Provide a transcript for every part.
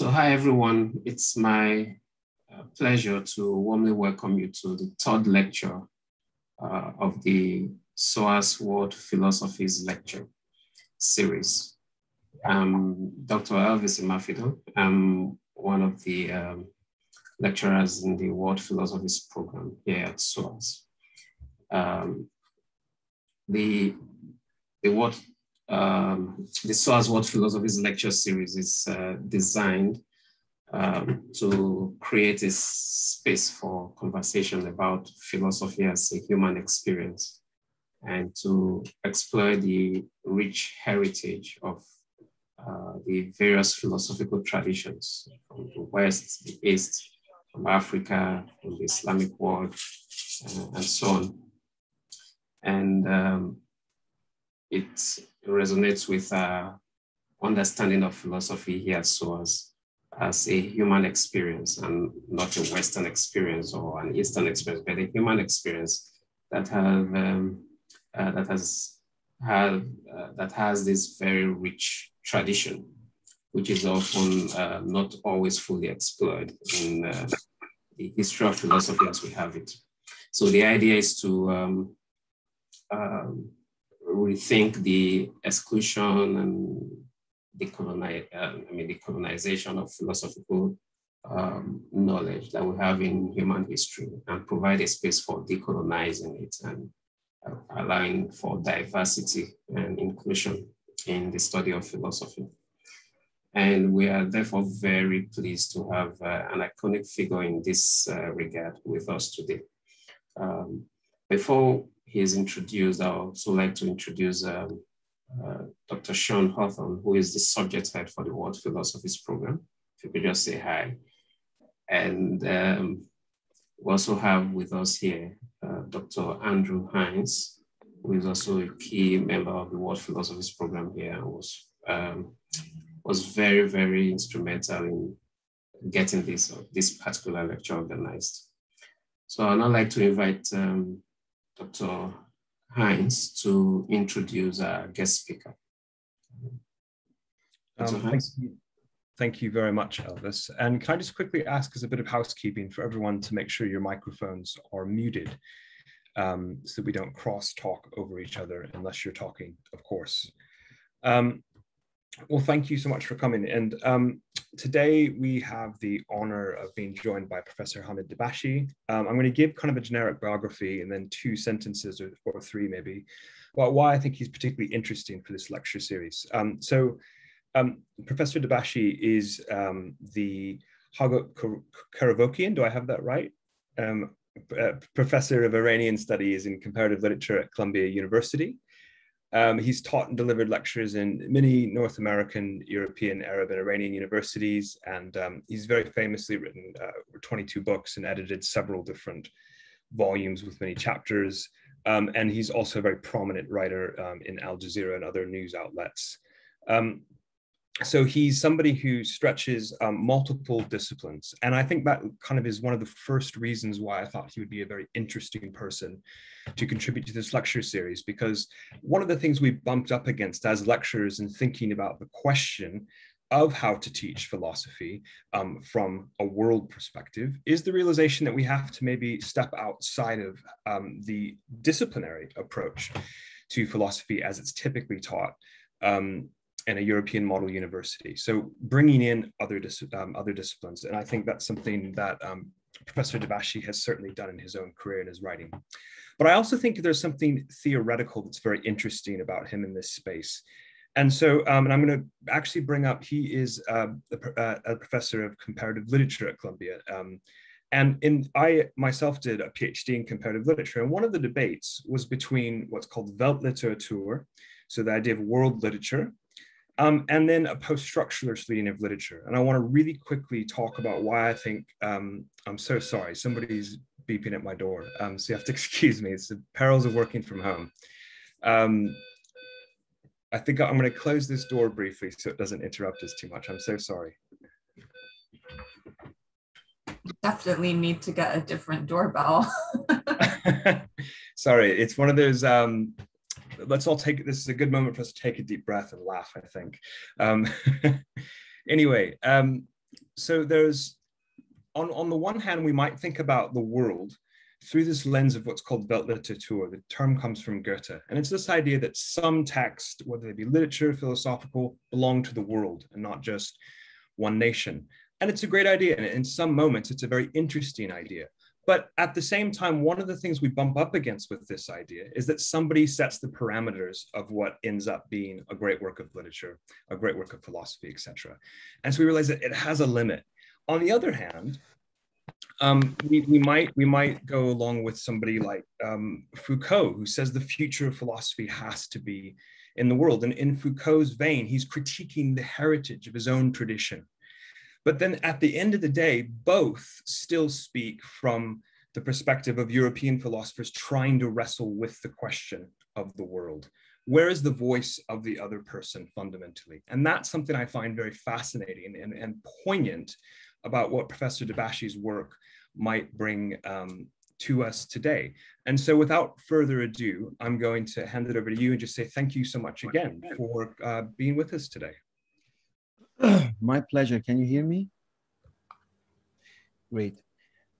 So, hi everyone. It's my uh, pleasure to warmly welcome you to the third lecture uh, of the SOAS World Philosophies Lecture series. Dr. Elvis Imafidon. I'm one of the um, lecturers in the World Philosophies program here at SOAS. Um, the the World um, the SOAS World lecture series is uh, designed um, to create a space for conversation about philosophy as a human experience and to explore the rich heritage of uh, the various philosophical traditions from the West, the East, from Africa, from the Islamic world, uh, and so on. And um, resonates with our understanding of philosophy here so as, as a human experience and not a Western experience or an Eastern experience, but a human experience that have um, uh, that has had uh, that has this very rich tradition, which is often uh, not always fully explored in uh, the history of philosophy as we have it. So the idea is to um, um, rethink the exclusion and the, coloni- uh, I mean, the colonization of philosophical um, knowledge that we have in human history and provide a space for decolonizing it and uh, allowing for diversity and inclusion in the study of philosophy. And we are therefore very pleased to have uh, an iconic figure in this uh, regard with us today. Um, before he is introduced, I also like to introduce um, uh, Dr. Sean Hawthorne, who is the subject head for the World Philosophies Program. If you could just say hi. And um, we also have with us here uh, Dr. Andrew Hines, who is also a key member of the World Philosophies Program here and was, um, was very, very instrumental in getting this, uh, this particular lecture organized. So I'd now like to invite um, Dr. Hines to introduce our guest speaker. Um, thank, you, thank you very much, Elvis. And can I just quickly ask as a bit of housekeeping for everyone to make sure your microphones are muted um, so that we don't cross talk over each other unless you're talking, of course. Um, well, thank you so much for coming. And um, today we have the honor of being joined by Professor Hamid Dabashi. Um, I'm going to give kind of a generic biography and then two sentences or, or three maybe about why I think he's particularly interesting for this lecture series. Um, so um, Professor Dabashi is um, the Hago Karavokian, do I have that right? Um, uh, professor of Iranian Studies in Comparative Literature at Columbia University. Um, he's taught and delivered lectures in many North American, European, Arab, and Iranian universities, and um, he's very famously written uh, 22 books and edited several different volumes with many chapters. Um, and he's also a very prominent writer um, in Al Jazeera and other news outlets. So he's somebody who stretches um, multiple disciplines. And I think that kind of is one of the first reasons why I thought he would be a very interesting person to contribute to this lecture series, because one of the things we bumped up against as lecturers in thinking about the question of how to teach philosophy um, from a world perspective is the realization that we have to maybe step outside of um, the disciplinary approach to philosophy as it's typically taught. Um, in a European model university. So bringing in other, dis um, other disciplines. And I think that's something that um, Professor Dabashi has certainly done in his own career and his writing. But I also think there's something theoretical that's very interesting about him in this space. And so, um, and I'm going to actually bring up, he is uh, a, a, professor of comparative literature at Columbia. Um, and in, I myself did a PhD in comparative literature. And one of the debates was between what's called Weltliteratur, so the idea of world literature, um, and then a post-structuralist reading of literature. And I want to really quickly talk about why I think, um, I'm so sorry, somebody's beeping at my door. Um, so you have to excuse me, it's the perils of working from home. Um, I think I'm going to close this door briefly so it doesn't interrupt us too much. I'm so sorry. Definitely need to get a different doorbell. sorry, it's one of those um, let's all take this is a good moment for us to take a deep breath and laugh i think um, anyway um, so there's, on, on the one hand, we might think about the world through this lens of what's called Weltliteratur. The term comes from Goethe. And it's this idea that some text, whether they be literature, philosophical, belong to the world and not just one nation. And it's a great idea. And in some moments, it's a very interesting idea. But at the same time, one of the things we bump up against with this idea is that somebody sets the parameters of what ends up being a great work of literature, a great work of philosophy, etc. And so we realize that it has a limit. On the other hand, um, we, we might we might go along with somebody like um, Foucault, who says the future of philosophy has to be in the world. And in Foucault's vein, he's critiquing the heritage of his own tradition. But then at the end of the day, both still speak from the perspective of European philosophers trying to wrestle with the question of the world. Where is the voice of the other person fundamentally? And that's something I find very fascinating and, and poignant about what Professor Dabashi's work might bring um, to us today. And so without further ado, I'm going to hand it over to you and just say thank you so much again for uh, being with us today. My pleasure. Can you hear me? Great.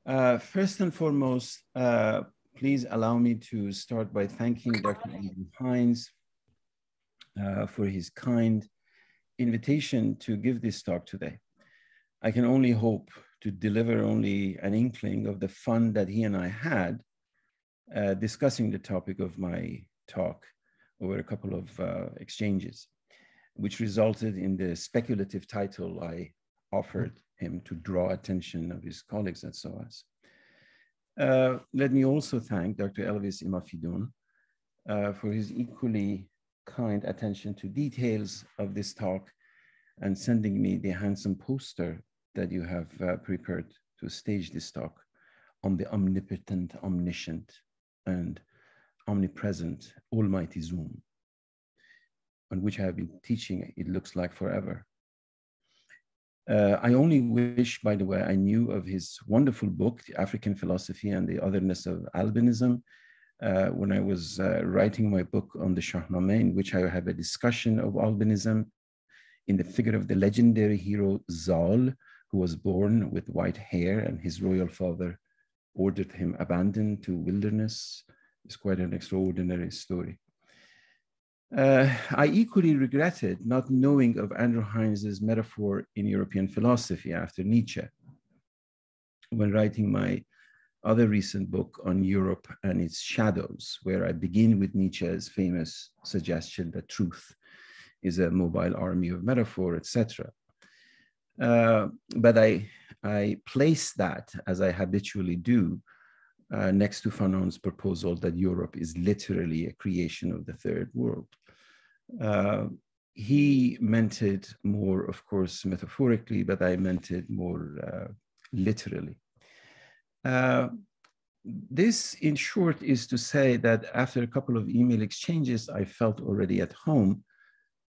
Uh, first and foremost, uh, please allow me to start by thanking Dr. Ian Hines uh, for his kind invitation to give this talk today. I can only hope to deliver only an inkling of the fun that he and I had uh, discussing the topic of my talk over a couple of uh, exchanges, which resulted in the speculative title I offered him to draw attention of his colleagues at SOAS. Uh, let me also thank Dr. Elvis Imafidon uh, for his equally kind attention to details of this talk and sending me the handsome poster that you have uh, prepared to stage this talk on the omnipotent, omniscient, and omnipresent Almighty Zoom, on which I have been teaching, it looks like forever. Uh, I only wish, by the way, I knew of his wonderful book, The African Philosophy and the Otherness of Albinism, uh, when I was uh, writing my book on the Shahnameh, in which I have a discussion of albinism in the figure of the legendary hero Zal, who was born with white hair and his royal father ordered him abandoned to wilderness. It's quite an extraordinary story. Uh, I equally regretted not knowing of Andrew Hines's metaphor in European philosophy after Nietzsche when writing my other recent book on Europe and its shadows, where I begin with Nietzsche's famous suggestion that truth is a mobile army of metaphor, etc. Uh, but I, I place that, as I habitually do, uh, next to Fanon's proposal that Europe is literally a creation of the third world. Uh, he meant it more, of course, metaphorically, but I meant it more uh, literally. Uh, this, in short, is to say that after a couple of email exchanges, I felt already at home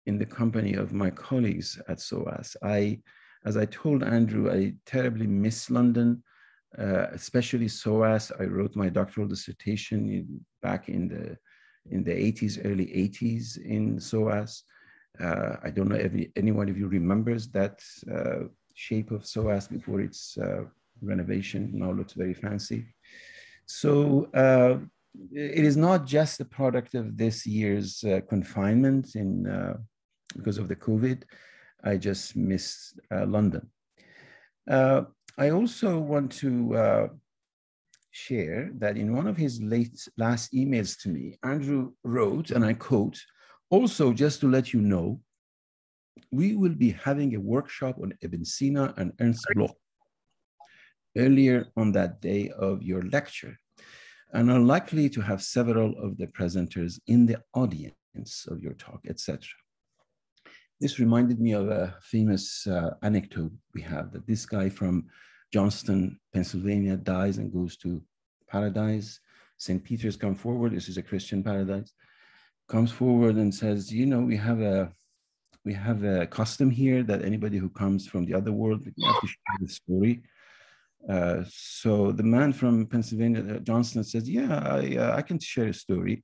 in the company of my colleagues at SOAS. I as I told Andrew, I terribly miss London, uh, especially SOAS. I wrote my doctoral dissertation in, back in the in the 80s, early 80s in SOAS. Uh, I don't know if anyone of you remembers that uh, shape of SOAS before its uh, renovation. Now looks very fancy. So uh, it is not just the product of this year's uh, confinement in because of the COVID. I just missed uh, London. Uh, I also want to uh, share that in one of his late last emails to me, Andrew wrote, and I quote, also just to let you know, we will be having a workshop on Ibn Sina and Ernst Bloch earlier on that day of your lecture and are likely to have several of the presenters in the audience of your talk, etc. This reminded me of a famous uh, anecdote we have that this guy from Johnstown, Pennsylvania dies and goes to paradise. St. Peter's come forward. This is a Christian paradise. Comes forward and says, you know, we have a we have a custom here that anybody who comes from the other world, we have to share the story. Uh, so the man from Pennsylvania, uh, Johnstown, says, "Yeah, I, uh, I can share a story.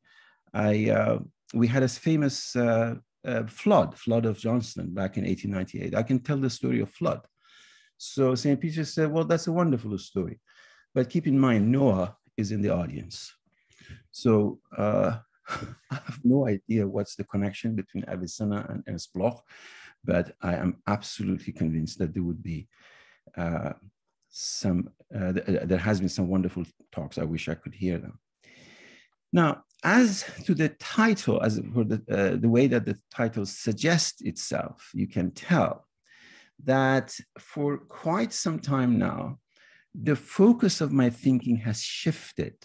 I uh, we had a famous uh, uh, flood, flood of Johnstown back in 1898. I can tell the story of flood. So St. Peter said, well, that's a wonderful story. But keep in mind, Noah is in the audience. So uh, I have no idea what's the connection between Avicenna and Ernst Bloch, but I am absolutely convinced that there would be uh, some, uh, th there has been some wonderful talks. I wish I could hear them. Now, as to the title, as for the, uh, the way that the title suggests itself, you can tell that for quite some time now, the focus of my thinking has shifted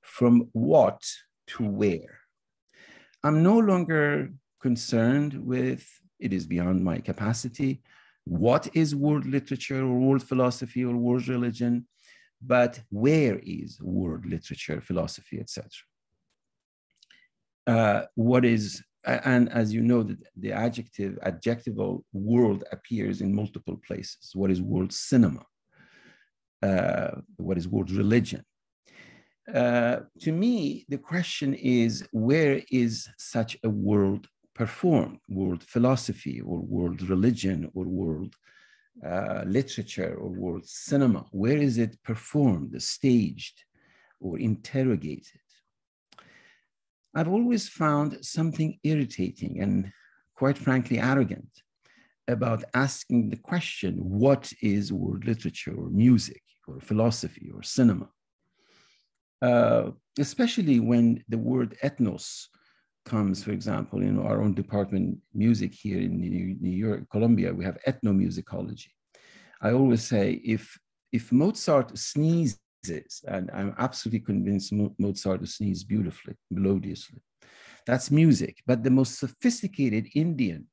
from what to where. I'm no longer concerned with it is beyond my capacity what is world literature or world philosophy or world religion, but where is world literature, philosophy, etc. Uh, what is, and as you know, the, the adjective, adjectival world appears in multiple places. What is world cinema? Uh, what is world religion? Uh, to me, the question is where is such a world performed, world philosophy or world religion or world uh, literature or world cinema? Where is it performed, staged, or interrogated? I've always found something irritating and quite frankly arrogant about asking the question what is world literature or music or philosophy or cinema? Uh, especially when the word ethnos comes, for example, in our own department, music here in New York, Columbia, we have ethnomusicology. I always say if, if Mozart and I'm absolutely convinced Mozart sneezes beautifully, melodiously, that's music. But the most sophisticated Indian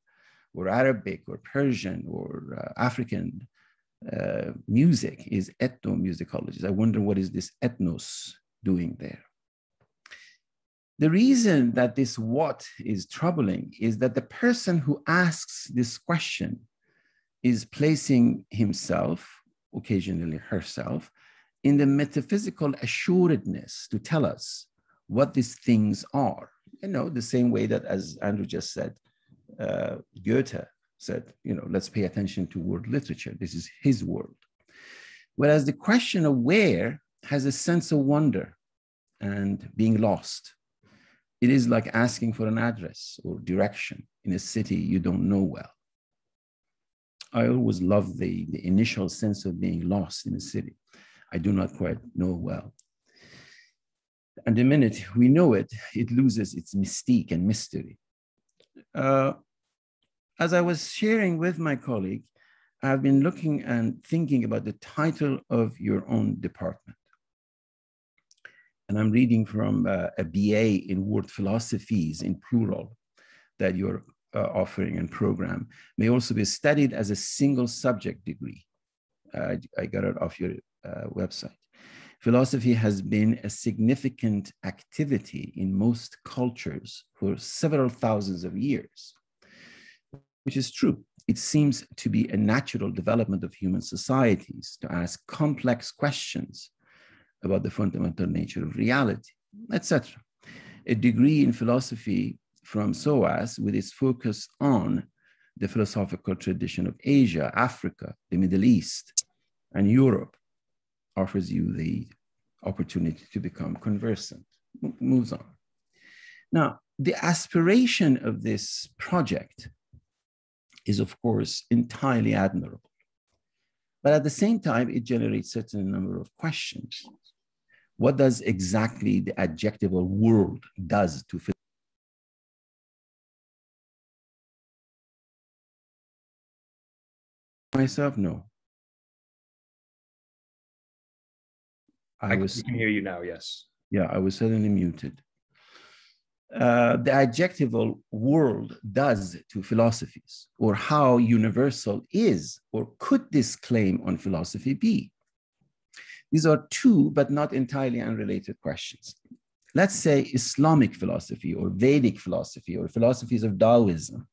or Arabic or Persian or uh, African uh, music is ethnomusicology. I wonder what is this ethnos doing there? The reason that this what is troubling is that the person who asks this question is placing himself, occasionally herself, in the metaphysical assuredness to tell us what these things are. You know, the same way that, as Andrew just said, uh, Goethe said, you know, let's pay attention to world literature. This is his world. Whereas the question of where has a sense of wonder and being lost it is like asking for an address or direction in a city you don't know well. I always love the, the initial sense of being lost in a city I do not quite know well. And the minute we know it, it loses its mystique and mystery. Uh, as I was sharing with my colleague, I've been looking and thinking about the title of your own department and I'm reading from uh, a BA in world philosophies in plural that you're uh, offering and program may also be studied as a single subject degree. Uh, I got it off your uh, website. Philosophy has been a significant activity in most cultures for several thousands of years, which is true. It seems to be a natural development of human societies to ask complex questions about the fundamental nature of reality, etc. A degree in philosophy from SOAS with its focus on the philosophical tradition of Asia, Africa, the Middle East, and Europe offers you the opportunity to become conversant. moves on. Now, the aspiration of this project is, of course, entirely admirable. But at the same time, it generates certain number of questions what does exactly the adjectival world does to myself? No. I, I was, can hear you now, yes. Yeah, I was suddenly muted. Uh, the adjectival world does to philosophies, or how universal is, or could this claim on philosophy be? These are two, but not entirely unrelated questions. Let's say Islamic philosophy or Vedic philosophy or philosophies of Taoism.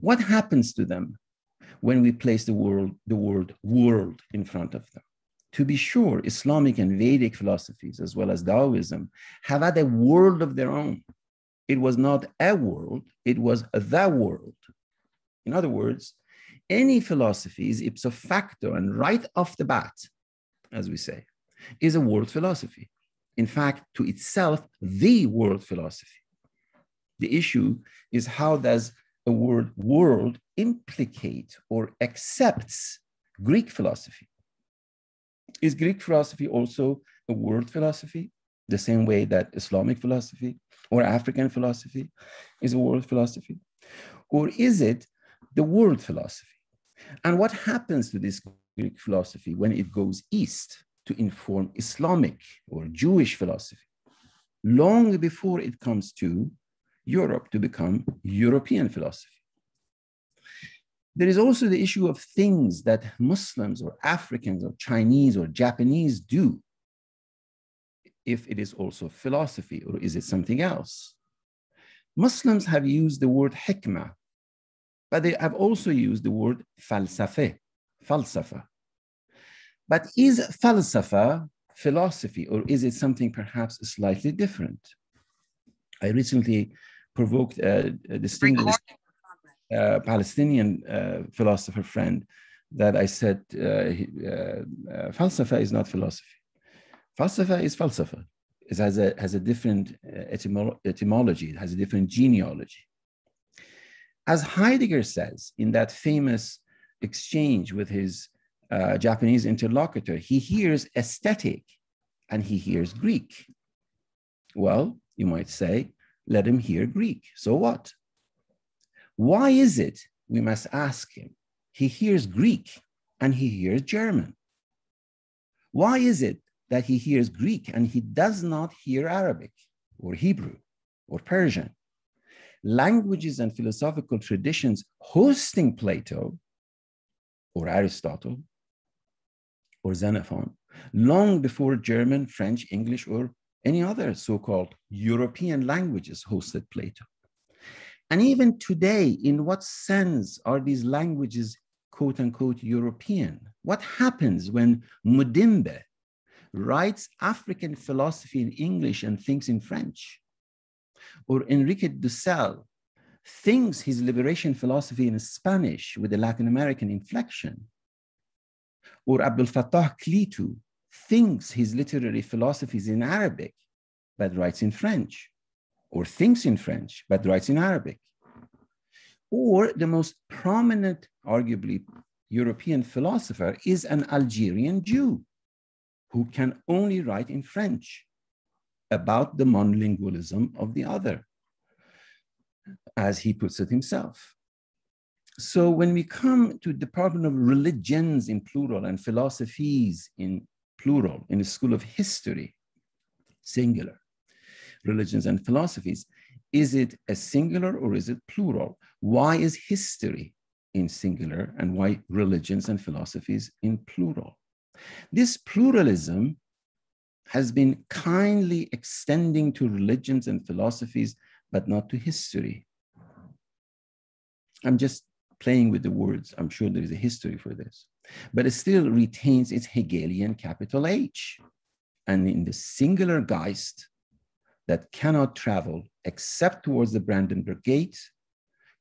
What happens to them when we place the word, the word world in front of them? To be sure, Islamic and Vedic philosophies, as well as Taoism, have had a world of their own. It was not a world, it was the world. In other words, any philosophy is ipso facto and right off the bat, as we say, is a world philosophy. In fact, to itself, the world philosophy. The issue is how does a word world implicate or accepts Greek philosophy? Is Greek philosophy also a world philosophy, the same way that Islamic philosophy or African philosophy is a world philosophy? Or is it the world philosophy? And what happens to this Greek philosophy when it goes east to inform Islamic or Jewish philosophy? Long before it comes to Europe to become European philosophy. There is also the issue of things that Muslims or Africans or Chinese or Japanese do. If it is also philosophy or is it something else? Muslims have used the word hikmah but they have also used the word falsafe, falsafa. But is falsafa philosophy or is it something perhaps slightly different? I recently provoked a, a distinguished uh, Palestinian uh, philosopher friend that I said, uh, uh, falsafa is not philosophy. Falsafa is falsafa. It has a, has a different etymolo etymology, it has a different genealogy. As Heidegger says in that famous exchange with his Japanese interlocutor, he hears aesthetic and he hears Greek. Well, you might say, let him hear Greek. So what? Why is it, we must ask him, he hears Greek and he hears German? Why is it that he hears Greek and he does not hear Arabic or Hebrew or Persian? languages and philosophical traditions hosting Plato or Aristotle or Xenophon long before German, French, English, or any other so called European languages hosted Plato. And even today, in what sense are these languages quote unquote European? What happens when Mudimbe writes African philosophy in English and thinks in French? or Enrique Dussel thinks his liberation philosophy in Spanish with a Latin American inflection, or Abdul Fattah Kilito thinks his literary philosophy is in Arabic, but writes in French, or thinks in French, but writes in Arabic. Or the most prominent, arguably European philosopher is an Algerian Jew who can only write in French about the monolingualism of the other, as he puts it himself. So when we come to the Department of Religions in plural and philosophies in plural in the School of History, singular, religions and philosophies, is it a singular or is it plural? Why is history in singular and why religions and philosophies in plural? This pluralism has been kindly extending to religions and philosophies, but not to history. I'm just playing with the words. I'm sure there is a history for this, but it still retains its Hegelian capital H. And in the singular Geist that cannot travel except towards the Brandenburg Gate,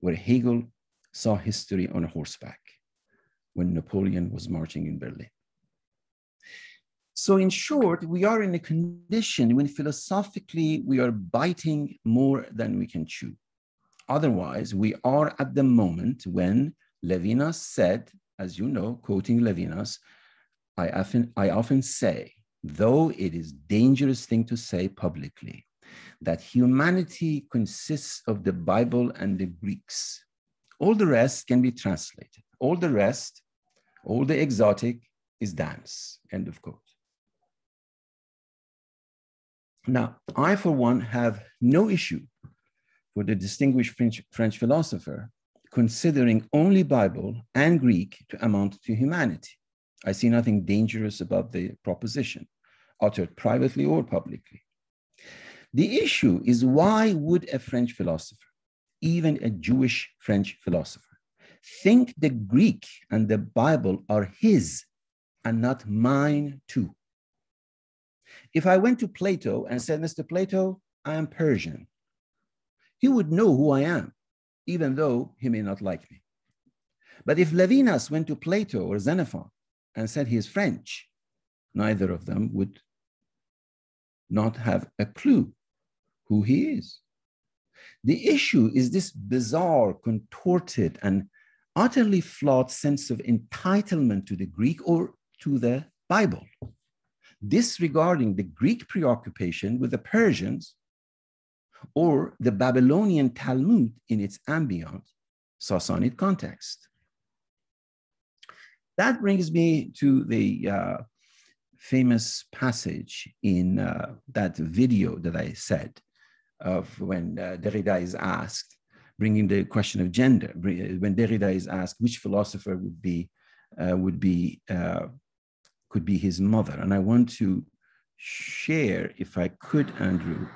where Hegel saw history on horseback when Napoleon was marching in Berlin. So in short, we are in a condition when philosophically we are biting more than we can chew. Otherwise, we are at the moment when Levinas said, as you know, quoting Levinas, I often, I often say, though it is dangerous thing to say publicly, that humanity consists of the Bible and the Greeks. All the rest can be translated. All the rest, all the exotic is dance, end of quote. Now, I, for one, have no issue for the distinguished French, French philosopher considering only Bible and Greek to amount to humanity. I see nothing dangerous about the proposition, uttered privately or publicly. The issue is why would a French philosopher, even a Jewish French philosopher, think the Greek and the Bible are his and not mine too? If I went to Plato and said, Mr. Plato, I am Persian, he would know who I am, even though he may not like me. But if Levinas went to Plato or Xenophon and said he is French, neither of them would not have a clue who he is. The issue is this bizarre, contorted, and utterly flawed sense of entitlement to the Greek or to the Bible, disregarding the Greek preoccupation with the Persians or the Babylonian Talmud in its ambient Sassanid context. That brings me to the uh, famous passage in uh, that video that I said of when uh, Derrida is asked, bringing the question of gender, when Derrida is asked which philosopher would be, uh, would be, uh, could be his mother. And I want to share, if I could, Andrew,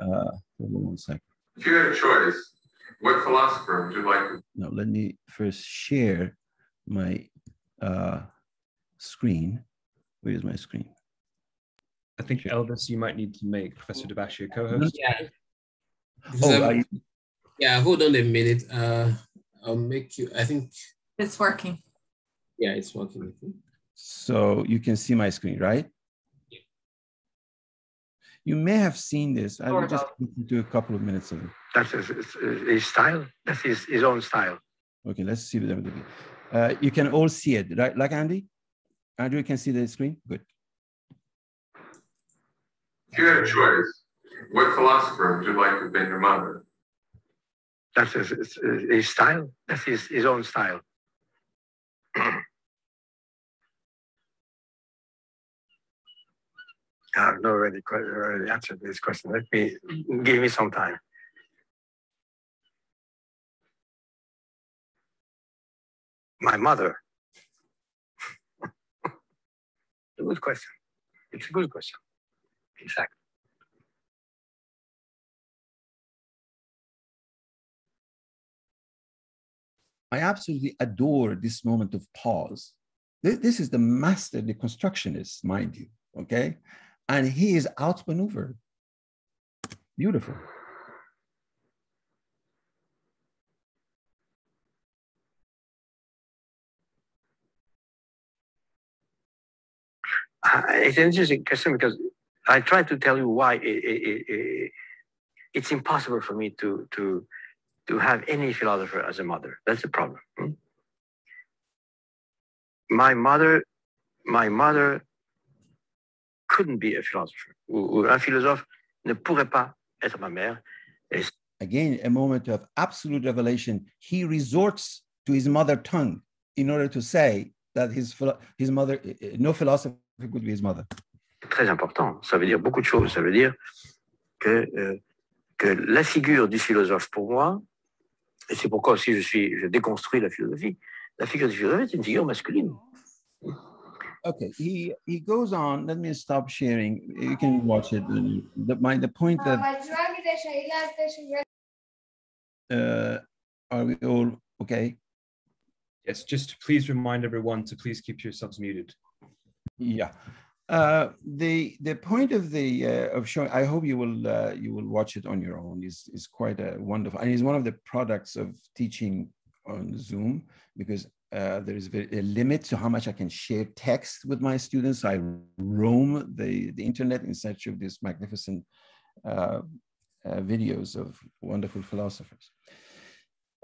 uh, hold on one second. If you had a choice, what philosopher would you like to? No, let me first share my uh, screen. Where is my screen? I think Elvis, you might need to make Professor Dabashi a co-host. Yeah. Oh, Um, I, yeah, hold on a minute. Uh, I'll make you, I think, It's working. yeah, it's working. I think. so you can see my screen, right? Yeah. You may have seen this. I will just do a couple of minutes of it. That's his, his, his style. That's his, his own style. Okay, let's see the WDB. Uh, you can all see it, right? Like Andy? Andrew, you can see the screen? Good. If you had a choice, what philosopher would you like to have been your mother? That's his, his, uh, his style. That's his, his own style. I have no already, already answered this question. Let me give me some time. My mother. good question. It's a good question. Exactly. I absolutely adore this moment of pause. This is the master deconstructionist, mind you, okay? And he is outmaneuvered. Beautiful. Uh, it's an interesting question because I try to tell you why it, it, it, it's impossible for me to to to have any philosopher as a mother. That's the problem. hmm? My mother, my mother couldn't be a philosopher. Un philosophe ne pourrait pas être ma mère. Again, a moment of absolute revelation. He resorts to his mother tongue in order to say that his, his mother, no philosopher could be his mother. Très important. Ça veut dire beaucoup de choses. Ça veut dire que euh, que la figure du philosophe pour moi, et c'est pourquoi aussi je suis, je déconstruis la philosophie. La figure du philosophe est une figure masculine. Okay, he he goes on. Let me stop sharing. You can watch it. The, my, the point that uh, are we all okay? Yes, just please remind everyone to please keep yourselves muted. Yeah. Uh, the the point of the uh, of showing, I hope you will uh, you will watch it on your own. is is quite a wonderful, and it's one of the products of teaching on Zoom because uh, there is a limit to how much I can share text with my students. I roam the the internet in search of these magnificent uh, uh, videos of wonderful philosophers.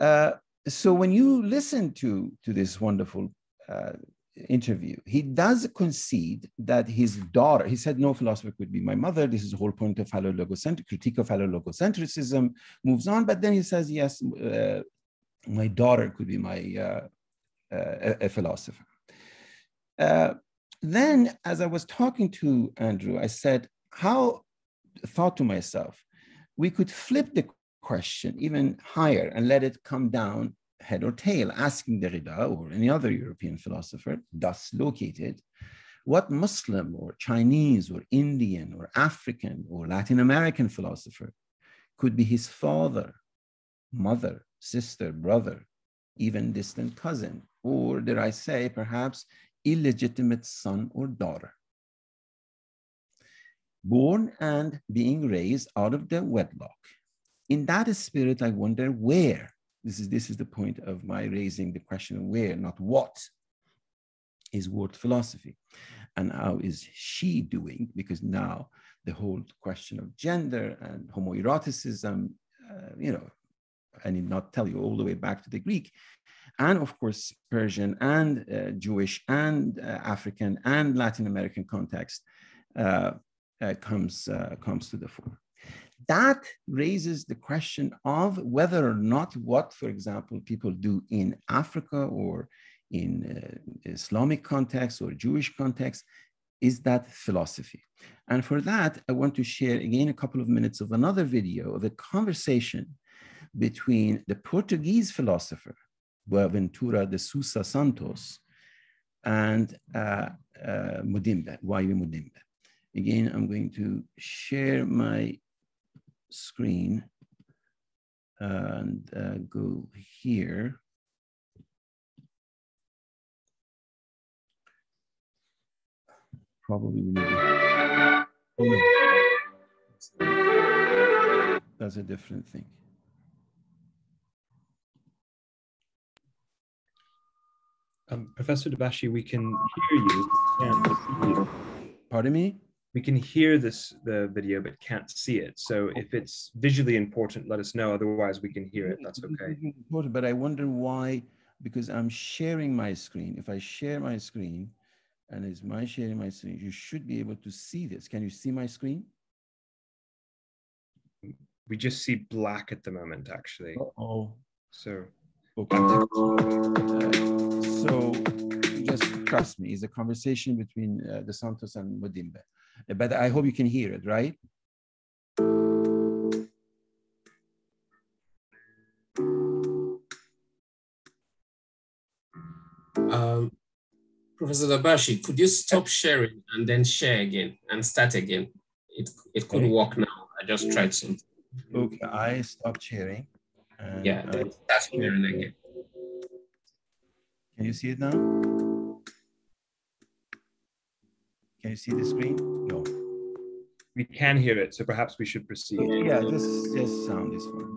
Uh, so when you listen to to this wonderful uh, interview, he does concede that his daughter, he said, no philosopher could be my mother. This is the whole point of phallogocentrism, critique of phallogocentrism, moves on. But then he says, yes, uh, my daughter could be my uh, uh, a philosopher. Uh, then, as I was talking to Andrew, I said, how thought to myself, we could flip the question even higher and let it come down head or tail, asking Derrida or any other European philosopher, thus located, what Muslim or Chinese or Indian or African or Latin American philosopher could be his father, mother, sister, brother, even distant cousin, or dare I say, perhaps illegitimate son or daughter. Born and being raised out of the wedlock. In that spirit, I wonder where This is, this is the point of my raising the question of where, not what is world philosophy. And how is she doing? Because now the whole question of gender and homoeroticism, uh, you know, I need not tell you all the way back to the Greek, and of course Persian and uh, Jewish and uh, African and Latin American context uh, uh comes uh, comes to the fore. That raises the question of whether or not what, for example, people do in Africa or in uh, Islamic context or Jewish context is that philosophy. And for that, I want to share again a couple of minutes of another video of a conversation between the Portuguese philosopher Boaventura de Sousa Santos and uh, uh, Mudimbe, Waiwe Mudimbe. Again, I'm going to share my screen and uh, go here. Probably we need to, oh no. That's a different thing. Um, Professor Dabashi, we can hear you. you. Pardon me? We can hear this the video, but can't see it. So if it's visually important, let us know. Otherwise, we can hear it. That's okay. Important, but I wonder why, because I'm sharing my screen. If I share my screen, and it's my sharing my screen, you should be able to see this. Can you see my screen? We just see black at the moment, actually. Uh oh. So. Okay. Uh, so just trust me, it's a conversation between uh, the Santos and Mudimbe. But I hope you can hear it, right? Um, Professor Dabashi, could you stop sharing and then share again and start again? It, it could okay. work now. I just tried something. Okay, I stopped sharing. yeah, then start sharing again. Can you see it now? Can you see the screen? No. We can hear it, so perhaps we should proceed. Yeah, this this sound is fine.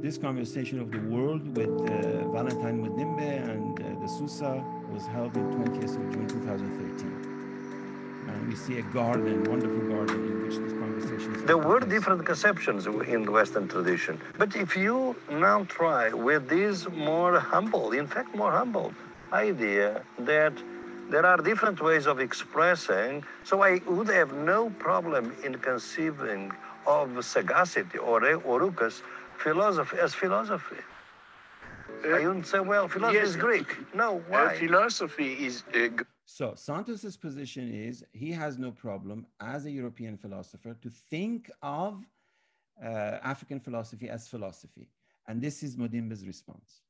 This conversation of the world with uh, Valentine Mudimbe and uh, de Sousa was held in 20th of June 2013 and we see a garden, wonderful garden in which this conversation is. There were place. different conceptions in the Western tradition. But if you now try with these more humble, in fact, more humble idea that there are different ways of expressing, so I would have no problem in conceiving of sagacity or orukas philosophy as philosophy. Uh, I wouldn't say, well, philosophy yes, is Greek. No, uh, why? Uh, philosophy is uh, so Santos's position is he has no problem as a European philosopher to think of uh, African philosophy as philosophy. And this is Mudimbe's response.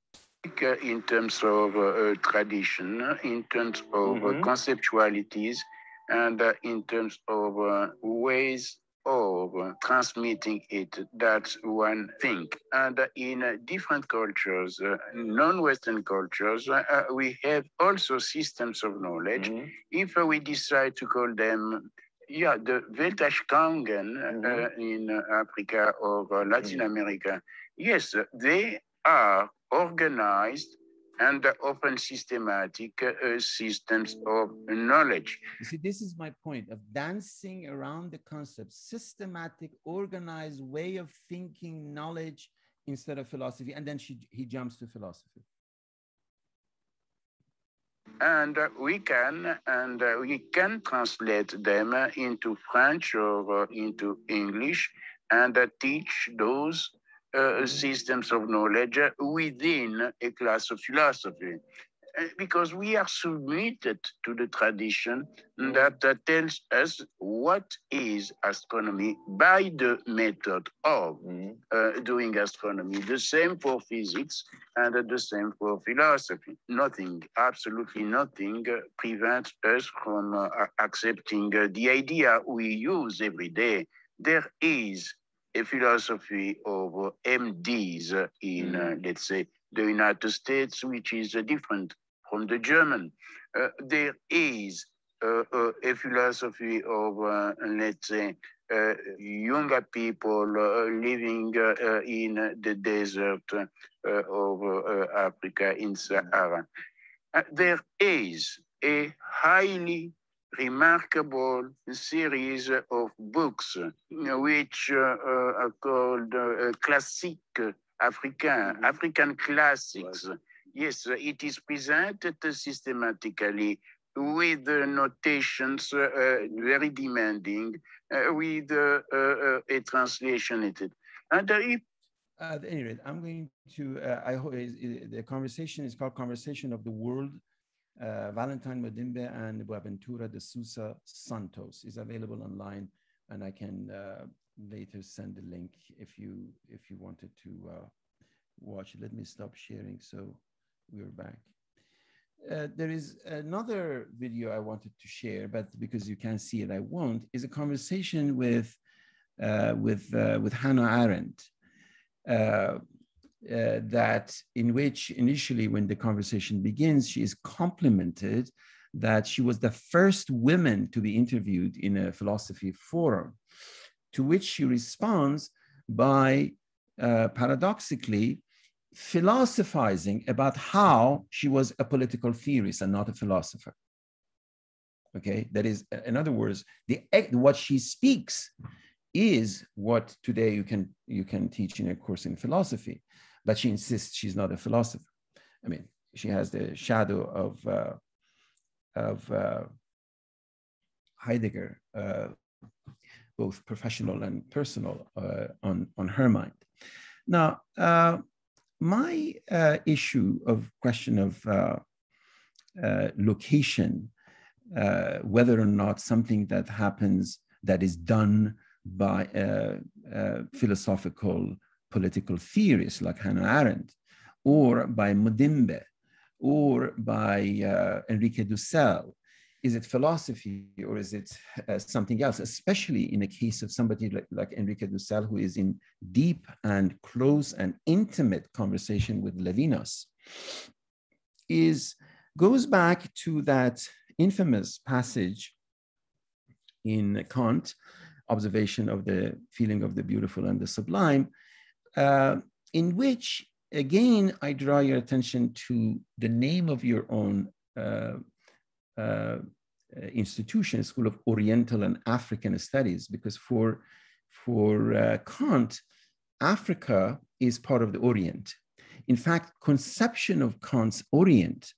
In terms of uh, tradition, in terms of mm-hmm. conceptualities, and uh, in terms of uh, ways of transmitting it that one thing. And in different cultures, uh, non-Western cultures, uh, we have also systems of knowledge. Mm-hmm. If we decide to call them yeah, the Weltanschauungen mm-hmm. uh, in Africa or Latin mm-hmm. America, yes, they are organized and open systematic uh, systems of knowledge. You see, this is my point of dancing around the concept, systematic, organized way of thinking knowledge instead of philosophy. And then she, he jumps to philosophy. And uh, we can and uh, we can translate them into French or uh, into English and uh, teach those uh, systems of knowledge within a class of philosophy. Uh, because we are submitted to the tradition that uh, tells us what is astronomy by the method of mm-hmm. uh, doing astronomy. The same for physics and the same for philosophy. Nothing, absolutely nothing, uh, prevents us from uh, accepting the idea we use every day. There is a philosophy of MDs in, uh, mm. let's say, the United States, which is uh, different from the German. Uh, there is uh, uh, a philosophy of, uh, let's say, uh, younger people uh, living uh, in the desert of Africa in Sahara. there is a highly remarkable series of books which are called classiques African, African classics. Yes, it is presented systematically with uh, notations uh, very demanding, uh, with uh, uh, a translation in it. And if uh, at any rate, I'm going to, I hope the conversation is called Conversation of the World. Valentine Mudimbe and Boaventura de Sousa Santos is available online and I can later send the link if you if you wanted to watch. Let me stop sharing so we're back. Uh, there is another video I wanted to share, but because you can't see it, I won't, is a conversation with, uh, with, uh, with Hannah Arendt. Uh, uh, that in which initially when the conversation begins, she is complimented that she was the first woman to be interviewed in a philosophy forum, to which she responds by uh, paradoxically philosophizing about how she was a political theorist and not a philosopher. Okay, that is, in other words, the what she speaks is what today you can you can teach in a course in philosophy, but she insists she's not a philosopher. I mean, she has the shadow of uh, of uh, Heidegger, uh, both professional and personal, uh, on on her mind. Now, uh, my uh, issue of question of location, whether or not something that happens that is done by philosophical political theorists like Hannah Arendt, or by Mudimbe, or by uh, Enrique Dussel, is it philosophy or is it uh, something else, especially in the case of somebody like, like Enrique Dussel, who is in deep and close and intimate conversation with Levinas, is goes back to that infamous passage in Kant, observation of the feeling of the beautiful and the sublime, uh, in which, again, I draw your attention to the name of your own uh, uh, institution, School of Oriental and African Studies, because for, for uh, Kant, Africa is part of the Orient. In fact, conception of Kant's Orient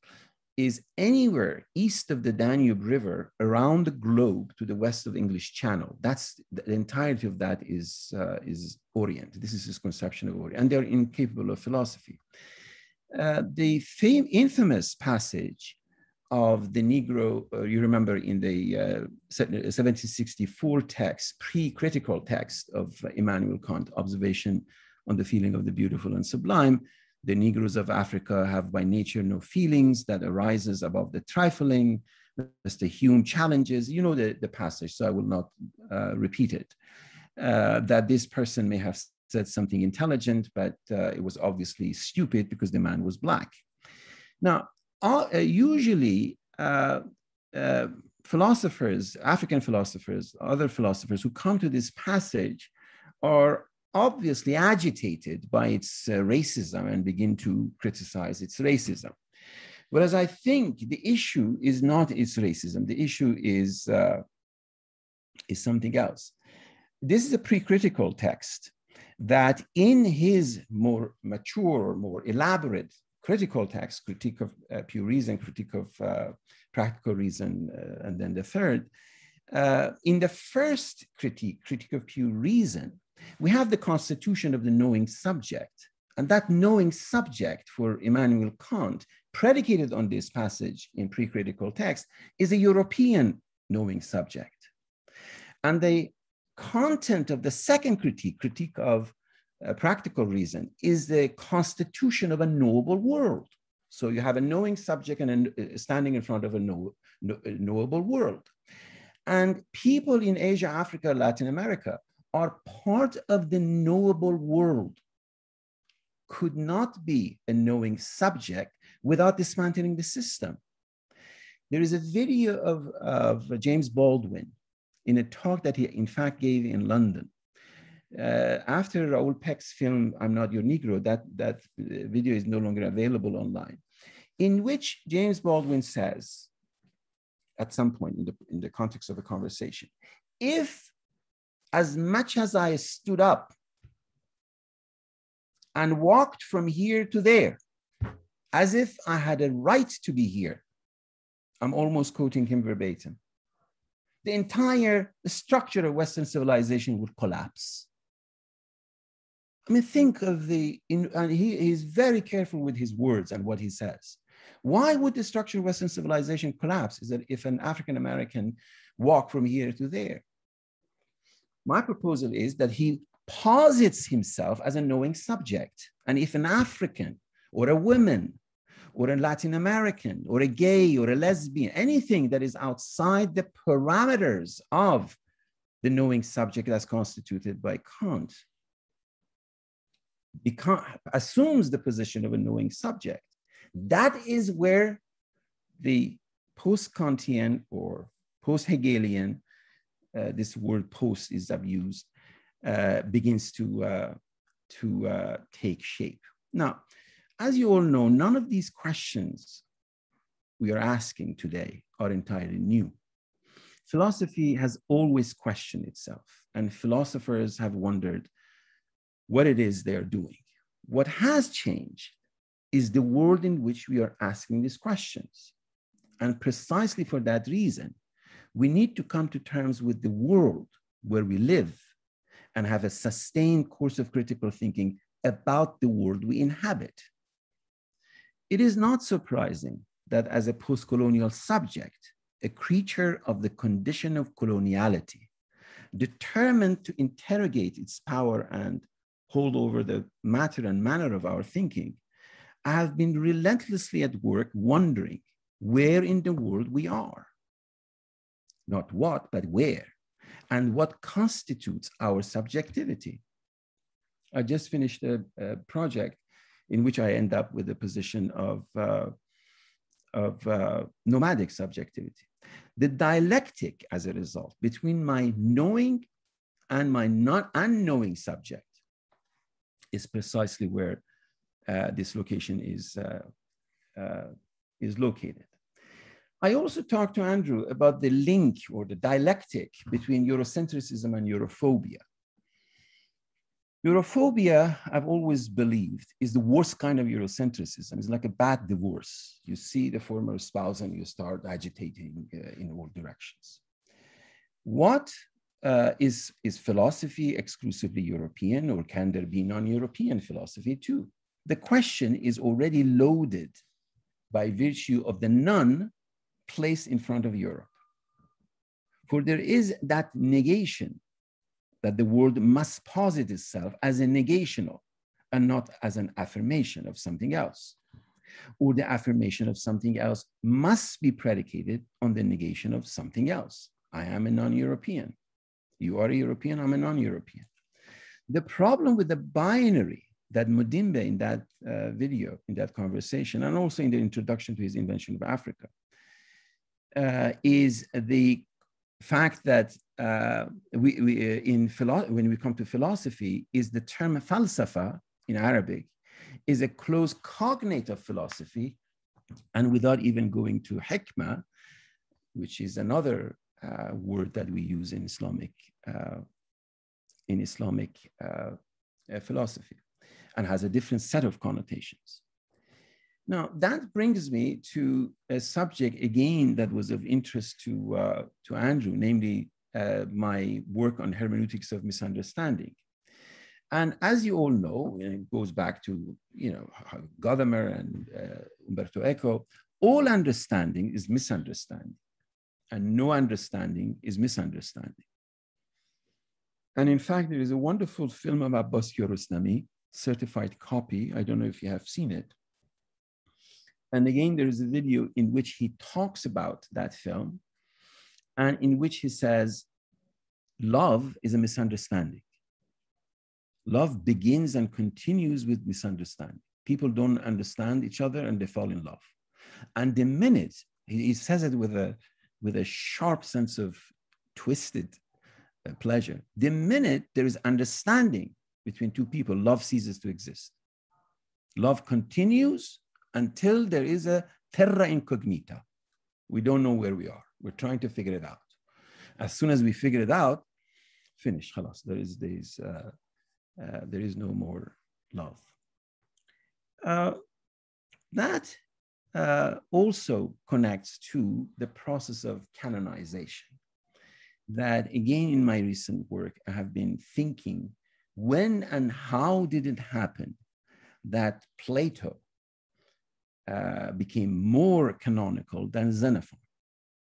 is anywhere east of the Danube River around the globe to the west of English Channel. That's the entirety of that is, uh, is Orient. This is his conception of Orient, and they're incapable of philosophy. Uh, the infamous passage of the Negro, uh, you remember in the uh, 1764 text, pre-critical text of Immanuel Kant, Observation on the Feeling of the Beautiful and Sublime, the Negroes of Africa have by nature no feelings that arises above the trifling. Mr. Hume challenges, you know the, the passage, so I will not uh, repeat it, uh, that this person may have said something intelligent, but uh, it was obviously stupid because the man was black. Now, uh, usually uh, uh, philosophers, African philosophers, other philosophers who come to this passage are obviously agitated by its uh, racism and begin to criticize its racism. Whereas I think the issue is not its racism, the issue is, uh, is something else. This is a pre-critical text that in his more mature, more elaborate critical text, critique of uh, pure reason, critique of uh, practical reason, uh, and then the third. Uh, in the first critique, critique of pure reason, we have the constitution of the knowing subject. And that knowing subject for Immanuel Kant, predicated on this passage in pre-critical text, is a European knowing subject. And the content of the second critique, critique of a practical reason, is the constitution of a knowable world. So you have a knowing subject and a, uh, standing in front of a know, know, knowable world. And people in Asia, Africa, Latin America are part of the knowable world. Could not be a knowing subject without dismantling the system. There is a video of, of James Baldwin in a talk that he in fact gave in London. Uh, after Raoul Peck's film, I'm Not Your Negro, that, that video is no longer available online, in which James Baldwin says, at some point in the, in the context of a conversation, if as much as I stood up and walked from here to there, as if I had a right to be here, I'm almost quoting him verbatim. The entire structure of Western civilization would collapse. I mean, think of the, in, and he, he's very careful with his words and what he says. Why would the structure of Western civilization collapse? Is that if an African American walk from here to there? My proposal is that he posits himself as a knowing subject. And if an African or a woman or a Latin American or a gay or a lesbian, anything that is outside the parameters of the knowing subject that's constituted by Kant, assumes the position of a knowing subject. That is where the post-Kantian or post-Hegelian, uh, this word post is abused, uh, begins to, uh, to uh, take shape. Now, as you all know, none of these questions we are asking today are entirely new. Philosophy has always questioned itself, and philosophers have wondered what it is they're doing. What has changed is the world in which we are asking these questions. And precisely for that reason, we need to come to terms with the world where we live and have a sustained course of critical thinking about the world we inhabit. It is not surprising that as a post-colonial subject, a creature of the condition of coloniality, determined to interrogate its power and hold over the matter and manner of our thinking, I have been relentlessly at work wondering where in the world we are. Not what, but where, and what constitutes our subjectivity. I just finished a, a project in which I end up with a position of, uh, of uh, nomadic subjectivity. The dialectic, as a result, between my knowing and my not unknowing subject is precisely where uh, this location is, uh, uh, is located. I also talked to Andrew about the link or the dialectic between Eurocentrism and Europhobia. Europhobia, I've always believed, is the worst kind of Eurocentrism. It's like a bad divorce. You see the former spouse and you start agitating uh, in all directions. What uh, is is philosophy exclusively European or can there be non-European philosophy too? The question is already loaded by virtue of the none placed in front of Europe. For there is that negation that the world must posit itself as a negational and not as an affirmation of something else. Or the affirmation of something else must be predicated on the negation of something else. I am a non European. You are a European, I'm a non European. The problem with the binary that Mudimbe in that uh, video, in that conversation, and also in the introduction to his invention of Africa, is the fact that uh, we, we, uh, in philo- when we come to philosophy is the term falsafa in Arabic is a close cognate of philosophy and without even going to hikmah, which is another uh, word that we use in Islamic uh, in Islamic uh, uh, philosophy and has a different set of connotations. Now, that brings me to a subject again that was of interest to, uh, to Andrew, namely uh, my work on hermeneutics of misunderstanding. And as you all know, it goes back to you know Gadamer and uh, Umberto Eco. All understanding is misunderstanding, and no understanding is misunderstanding. And in fact, there is a wonderful film about Abbas Kiarostami, certified copy. I don't know if you have seen it. And again, there is a video in which he talks about that film and in which he says, love is a misunderstanding. Love begins and continues with misunderstanding. People don't understand each other and they fall in love. And the minute he, he says it with a, with a sharp sense of twisted uh, pleasure. The minute there is understanding between two people, love ceases to exist. Love continues until there is a terra incognita. We don't know where we are. We're trying to figure it out. As soon as we figure it out, finish. Khalas, there is, there is, uh, uh, there is no more love. Uh, that uh, also connects to the process of canonization. That again, in my recent work, I have been thinking when and how did it happen that Plato uh, became more canonical than Xenophon?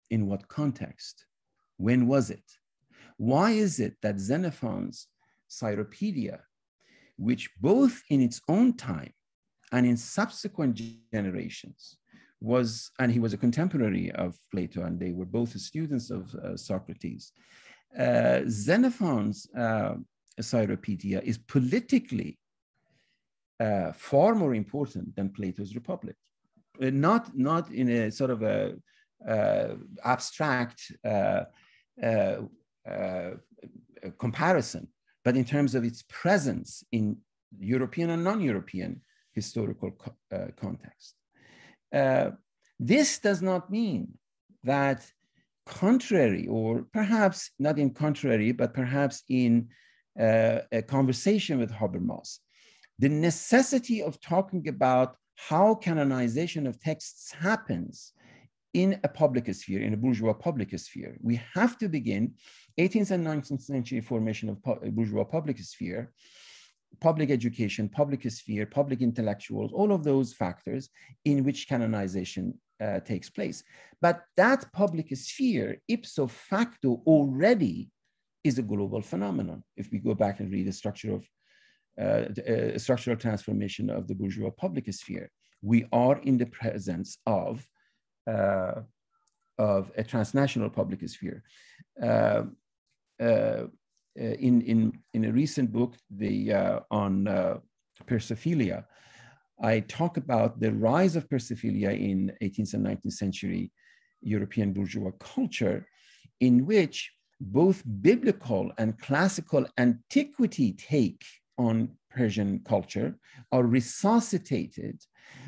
In what context? When was it? Why is it that Xenophon's Cyropedia, which both in its own time and in subsequent generations was, and he was a contemporary of Plato, and they were both students of uh, Socrates. Uh, Xenophon's uh, Cyropedia is politically uh, far more important than Plato's Republic. Uh, not, not in a sort of a uh, abstract comparison, but in terms of its presence in European and non-European historical co uh, context. Uh, this does not mean that contrary, or perhaps not in contrary, but perhaps in uh, a conversation with Habermas, the necessity of talking about how canonization of texts happens in a public sphere, in a bourgeois public sphere. We have to begin 18th and 19th century formation of bourgeois public sphere public education, public sphere, public intellectuals, all of those factors in which canonization uh, takes place. But that public sphere, ipso facto, already is a global phenomenon. If we go back and read the structure of uh, structural transformation of the bourgeois public sphere, we are in the presence of uh, of a transnational public sphere. Uh, uh, uh, in, in, in a recent book the, uh, on Persophilia, I talk about the rise of Persophilia in 18th and 19th century European bourgeois culture, in which both biblical and classical antiquity take on Persian culture are resuscitated.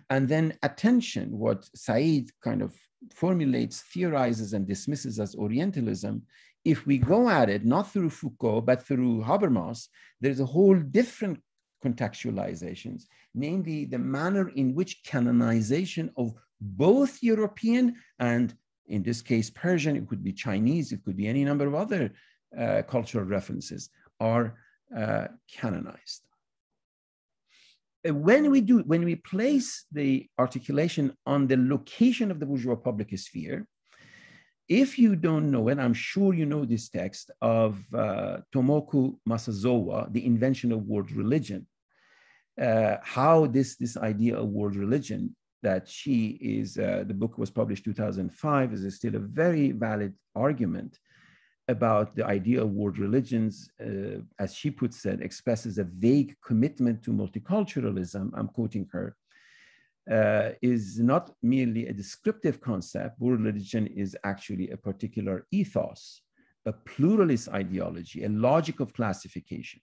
And then attention, what Said kind of formulates, theorizes, and dismisses as Orientalism, if we go at it not through Foucault, but through Habermas, there's a whole different contextualizations, namely the manner in which canonization of both European and in this case, Persian, it could be Chinese, it could be any number of other uh, cultural references are uh, canonized. When we do, when we place the articulation on the location of the bourgeois public sphere, if you don't know, and I'm sure you know this text of uh, Tomoko Masuzawa, The Invention of World Religion, uh, how this, this idea of world religion that she is, uh, the book was published 2005, is still a very valid argument about the idea of world religions, uh, as she puts it, expresses a vague commitment to multiculturalism. I'm quoting her uh, is not merely a descriptive concept. World religion is actually a particular ethos, a pluralist ideology, a logic of classification.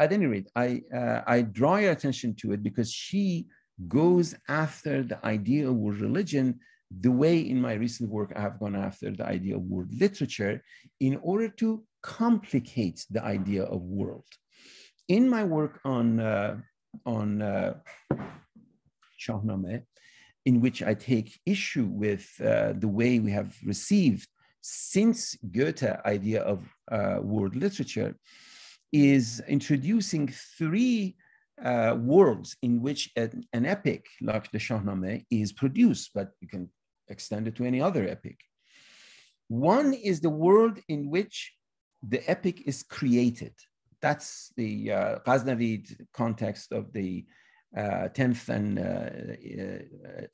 At any rate, I, uh, I draw your attention to it because she goes after the idea of world religion the way in my recent work I have gone after the idea of world literature in order to complicate the idea of world. In my work on, uh, on uh, Shahnameh, in which I take issue with uh, the way we have received since Goethe idea of uh, world literature is introducing three uh, worlds in which an, an, epic like the Shahnameh is produced, but you can extend it to any other epic. One is the world in which the epic is created. That's the uh, Ghaznavid context of the 10th uh, and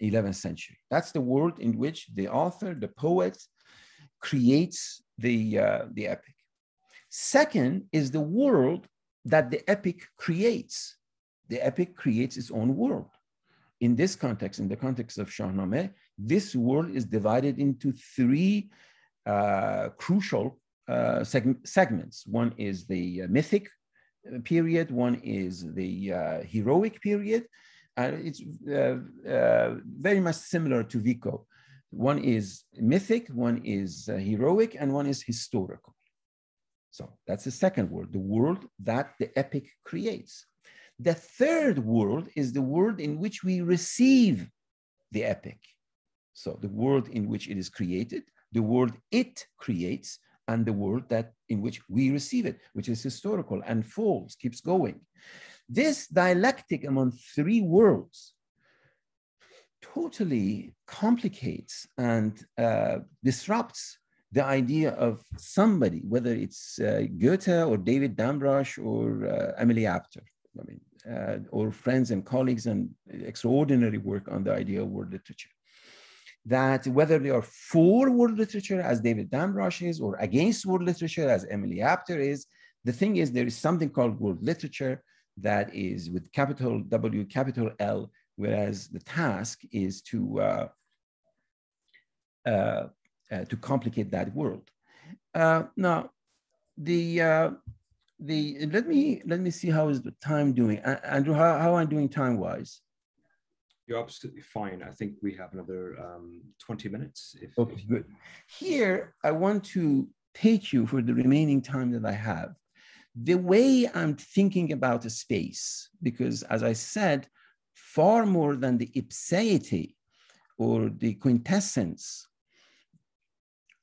11th uh, century. That's the world in which the author, the poet, creates the, uh, the epic. Second is the world that the epic creates. The epic creates its own world. In this context, in the context of Shahnameh, this world is divided into three uh, crucial uh, seg segments. One is the uh, mythic uh, period, one is the uh, heroic period. Uh, it's very much similar to Vico. One is mythic, one is heroic, and one is historical. So that's the second world, the world that the epic creates. The third world is the world in which we receive the epic. So the world in which it is created, the world it creates, and the world that in which we receive it, which is historical and falls, keeps going. This dialectic among three worlds totally complicates and uh, disrupts the idea of somebody, whether it's uh, Goethe or David Damrosch or uh, Emily Apter, I mean, uh, or friends and colleagues and extraordinary work on the idea of world literature that whether they are for world literature, as David Damrosch is, or against world literature, as Emily Apter is, the thing is there is something called world literature that is with capital W, capital L, whereas the task is to uh, uh, uh, to complicate that world. Uh, now, the uh, the let me let me see how is the time doing, Andrew? How how am I doing time wise? You're absolutely fine. I think we have another um, 20 minutes. If, okay, if... good. Here, I want to take you for the remaining time that I have. The way I'm thinking about a space, because as I said, far more than the ipseity or the quintessence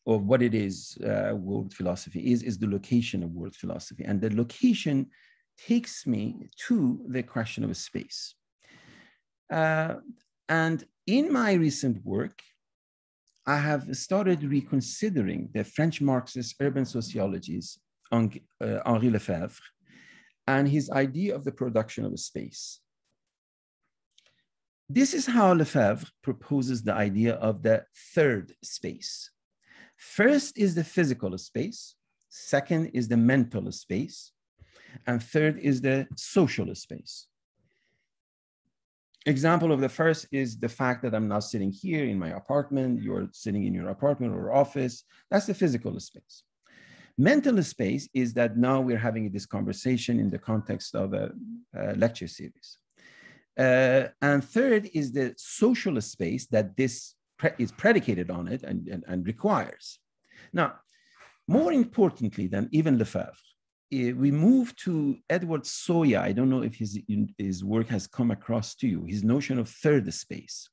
of what it is uh, world philosophy is, is the location of world philosophy. And the location takes me to the question of a space. Uh, and in my recent work, I have started reconsidering the French Marxist urban sociologist uh, Henri Lefebvre and his idea of the production of a space. This is how Lefebvre proposes the idea of the third space. First is the physical space, second is the mental space, and third is the social space. Example of the first is the fact that I'm not sitting here in my apartment, you're sitting in your apartment or office. That's the physical space. Mental space is that now we're having this conversation in the context of a, a lecture series. Uh, and third is the social space that this pre is predicated on it and, and, and requires. Now, more importantly than even Lefebvre, Eh, we move to Edward Soja. I don't know if his, his work has come across to you, his notion of third space.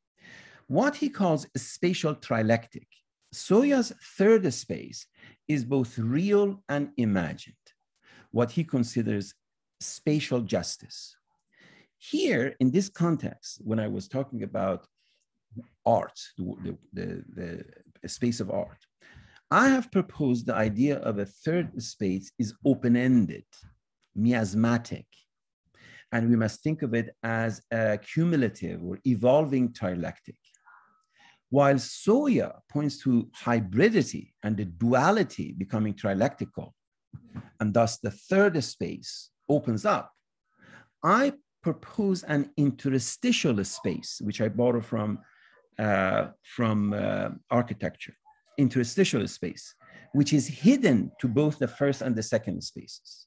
What he calls a spatial trilectic. Soja's third space is both real and imagined, what he considers spatial justice. Here, in this context, when I was talking about art, the, the, the, the space of art, I have proposed the idea of a third space is open-ended, miasmatic, and we must think of it as a cumulative or evolving trilectic. While Soja points to hybridity and the duality becoming trilectical, and thus the third space opens up, I propose an interstitial space, which I borrow from, uh, from uh, architecture interstitial space, which is hidden to both the first and the second spaces.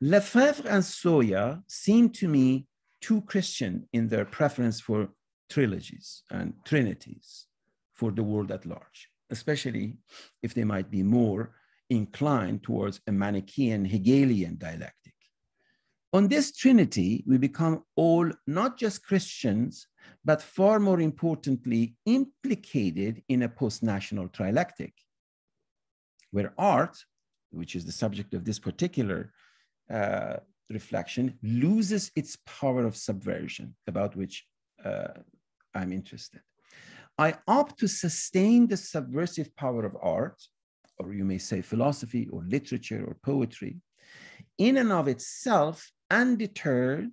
Lefebvre and Soja seem to me too Christian in their preference for trilogies and trinities for the world at large, especially if they might be more inclined towards a Manichaean Hegelian dialectic. On this trinity, we become all not just Christians, but far more importantly, implicated in a post-national trilectic, where art, which is the subject of this particular uh, reflection, loses its power of subversion, about which uh, I'm interested. I opt to sustain the subversive power of art, or you may say philosophy or literature or poetry, in and of itself undeterred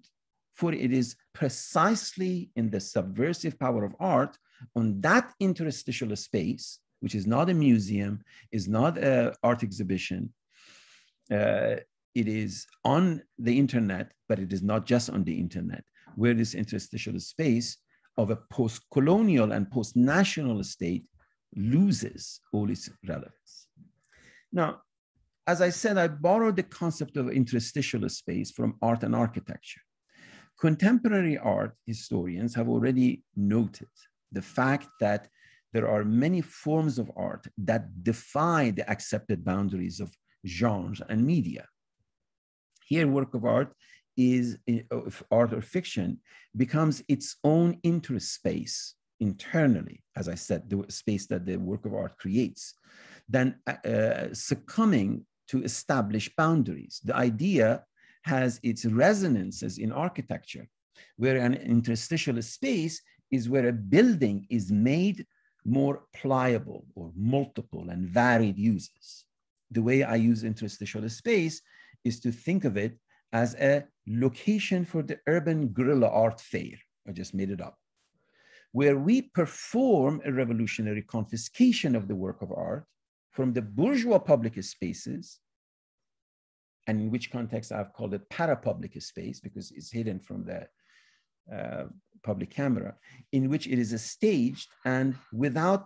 for it is precisely in the subversive power of art on that interstitial space, which is not a museum, is not an art exhibition. Uh, it is on the internet, but it is not just on the internet, where this interstitial space of a post-colonial and post-national state loses all its relevance. Now, as I said, I borrowed the concept of interstitial space from art and architecture. Contemporary art historians have already noted the fact that there are many forms of art that defy the accepted boundaries of genres and media. Here, work of art is art or fiction becomes its own interest space internally, as I said, the space that the work of art creates, then uh, succumbing to establish boundaries. The idea has its resonances in architecture, where an interstitial space is where a building is made more pliable or multiple and varied uses. The way I use interstitial space is to think of it as a location for the urban guerrilla art fair. I just made it up. Where we perform a revolutionary confiscation of the work of art from the bourgeois public spaces, and in which context I've called it para-public space because it's hidden from the uh, public camera, in which it is staged and without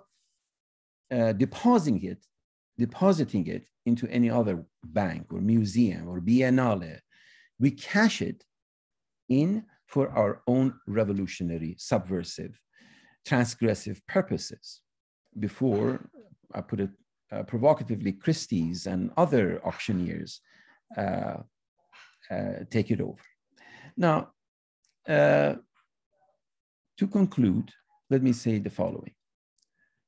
uh, depositing it, depositing it into any other bank or museum or biennale we cash it in for our own revolutionary, subversive, transgressive purposes. Before, I put it uh, provocatively, Christie's and other auctioneers uh, uh, take it over. Now, uh, to conclude, let me say the following.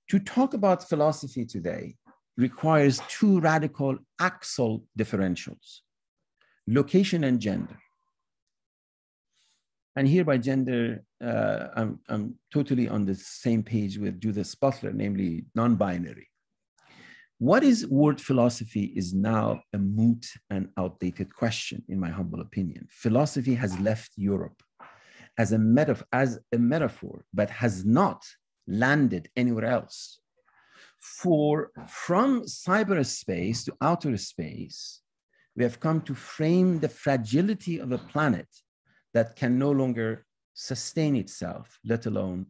To talk about philosophy today requires two radical axial differentials location and gender. And here by gender, uh, I'm, I'm totally on the same page with Judith Butler, namely non-binary. What is word philosophy is now a moot and outdated question, in my humble opinion. Philosophy has left Europe as a, metaf- as a metaphor, but has not landed anywhere else. For from cyberspace to outer space, we have come to frame the fragility of a planet that can no longer sustain itself, let alone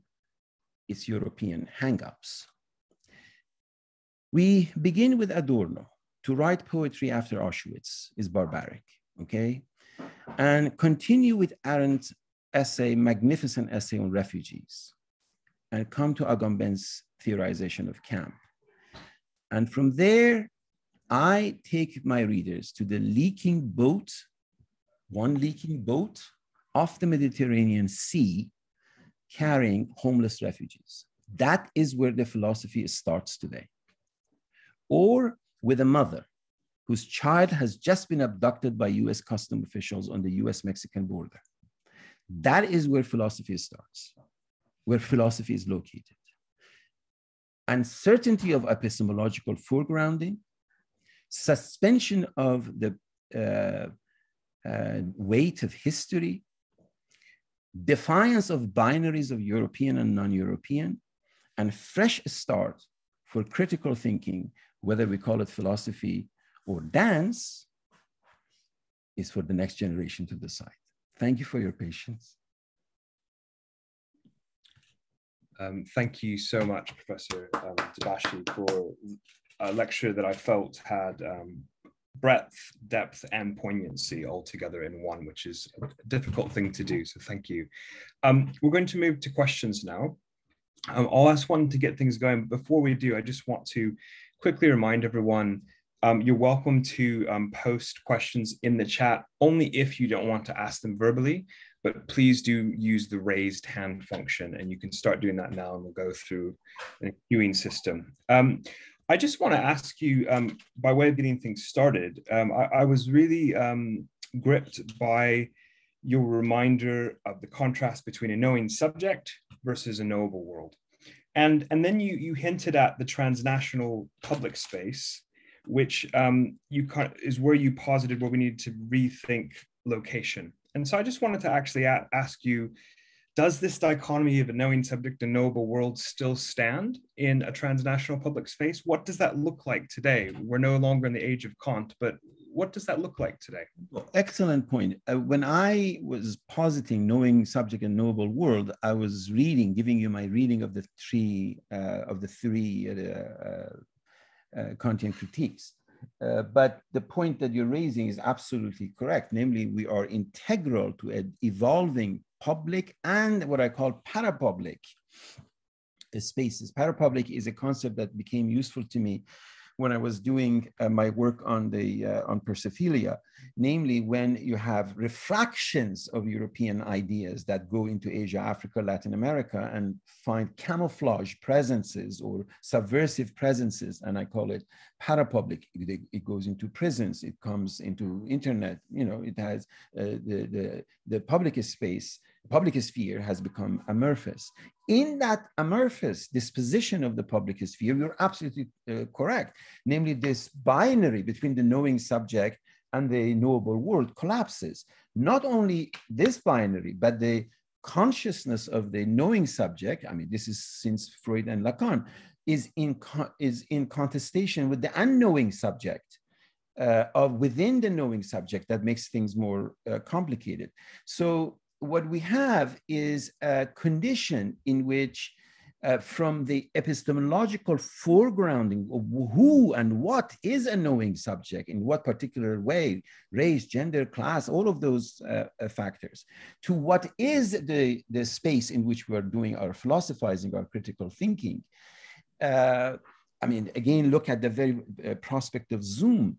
its European hangups. We begin with Adorno. To write poetry after Auschwitz is barbaric, okay? And continue with Arendt's essay, magnificent essay on refugees, and come to Agamben's theorization of camp. And from there, I take my readers to the leaking boat, one leaking boat off the Mediterranean Sea carrying homeless refugees. That is where the philosophy starts today. Or with a mother whose child has just been abducted by US custom officials on the US Mexican border. That is where philosophy starts, where philosophy is located. Uncertainty of epistemological foregrounding, suspension of the uh, uh, weight of history, defiance of binaries of European and non-European, and fresh start for critical thinking, whether we call it philosophy or dance, is for the next generation to decide. Thank you for your patience. Um, thank you so much, Professor um, Dabashi, for a lecture that I felt had um, breadth, depth, and poignancy all together in one, which is a difficult thing to do. So thank you. Um, we're going to move to questions now. Um, I'll ask one to get things going. Before we do, I just want to quickly remind everyone um, you're welcome to um, post questions in the chat only if you don't want to ask them verbally, but please do use the raised hand function and you can start doing that now and we'll go through the queuing system. Um, I just want to ask you, um, by way of getting things started, um, I, I, was really um, gripped by your reminder of the contrast between a knowing subject versus a knowable world. And, and then you, you hinted at the transnational public space, which um, you is where you posited where we need to rethink location. And so I just wanted to actually ask you, does this dichotomy of a knowing subject and knowable world still stand in a transnational public space? What does that look like today? We're no longer in the age of Kant, but what does that look like today? Well, excellent point. Uh, when I was positing knowing subject and knowable world, I was reading, giving you my reading of the three uh, of the three uh, uh, uh Kantian critiques. Uh, but the point that you're raising is absolutely correct. Namely, we are integral to an evolving public and what I call parapublic spaces. Parapublic is a concept that became useful to me when I was doing uh, my work on the uh, on Persophilia, namely when you have refractions of European ideas that go into Asia, Africa, Latin America, and find camouflage presences or subversive presences, and I call it parapublic. It, it goes into prisons, it comes into internet. You know, it has uh, the the the public space public sphere has become amorphous. In that amorphous disposition of the public sphere, you're absolutely uh, correct. Namely, this binary between the knowing subject and the knowable world collapses. Not only this binary, but the consciousness of the knowing subject, I mean, this is since Freud and Lacan, is in, is in contestation with the unknowing subject. Uh, of within the knowing subject that makes things more uh, complicated. So what we have is a condition in which uh, from the epistemological foregrounding of who and what is a knowing subject in what particular way race gender class all of those uh, uh, factors to what is the, the space in which we are doing our philosophizing our critical thinking. Uh, i mean again look at the very uh, prospect of zoom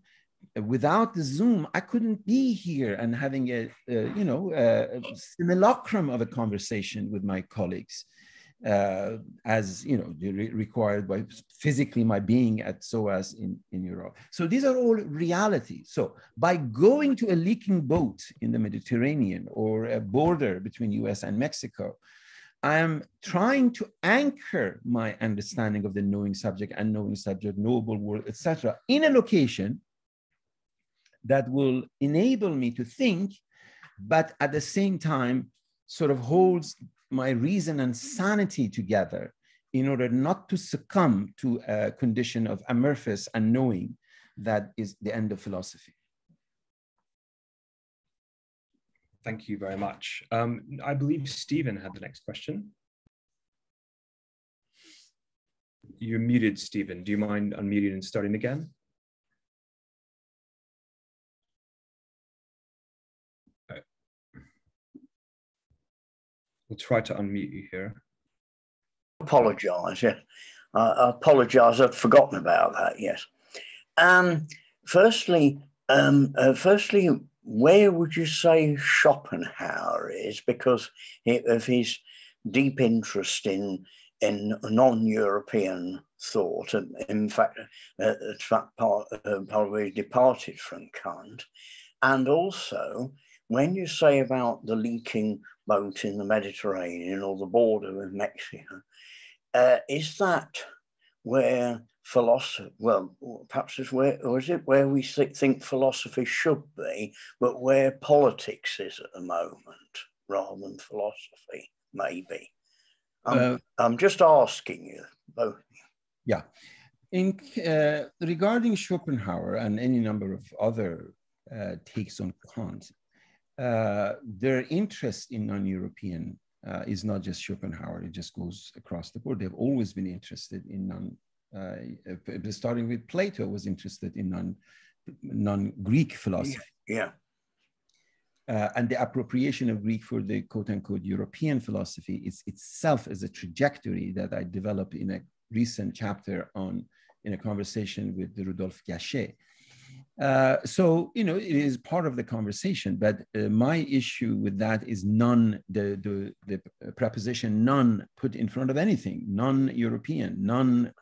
without the Zoom, I couldn't be here and having a, a you know a simulacrum of a conversation with my colleagues, uh, as you know re required by physically my being at SOAS in in Europe. So these are all realities. So by going to a leaking boat in the Mediterranean or a border between U.S. and Mexico. I am trying to anchor my understanding of the knowing subject, unknowing subject, knowable world, etc., in a location that will enable me to think, but at the same time, sort of holds my reason and sanity together in order not to succumb to a condition of amorphous unknowing that is the end of philosophy. Thank you very much. Um, I believe Stephen had the next question. You're muted, Stephen. Do you mind unmuting and starting again? We'll try to unmute you here. Apologise. Yeah, I apologise. I'd forgotten about that. Yes. Um. Firstly, um. Uh, firstly, where would you say Schopenhauer is? Because of his deep interest in in non-European thought, and in fact, uh, fact, part, uh, probably departed from Kant, and also when you say about the leaking boat in the Mediterranean or the border with Mexico, uh, is that where philosophy, well, perhaps is where, or is it where we think philosophy should be, but where politics is at the moment rather than philosophy, maybe? I'm, uh, I'm just asking you both. Yeah. In, uh, regarding Schopenhauer and any number of other uh, takes on Kant, their interest in non-European uh, is not just Schopenhauer, it just goes across the board. They've always been interested in non, uh, starting with Plato was interested in non, non-Greek philosophy. Yeah. Uh, and the appropriation of Greek for the quote unquote European philosophy is itself as a trajectory that I developed in a recent chapter on in a conversation with Rodolphe Gasché. Uh, so you know it is part of the conversation, but uh, my issue with that is none. The, the the preposition none put in front of anything, non-European, non.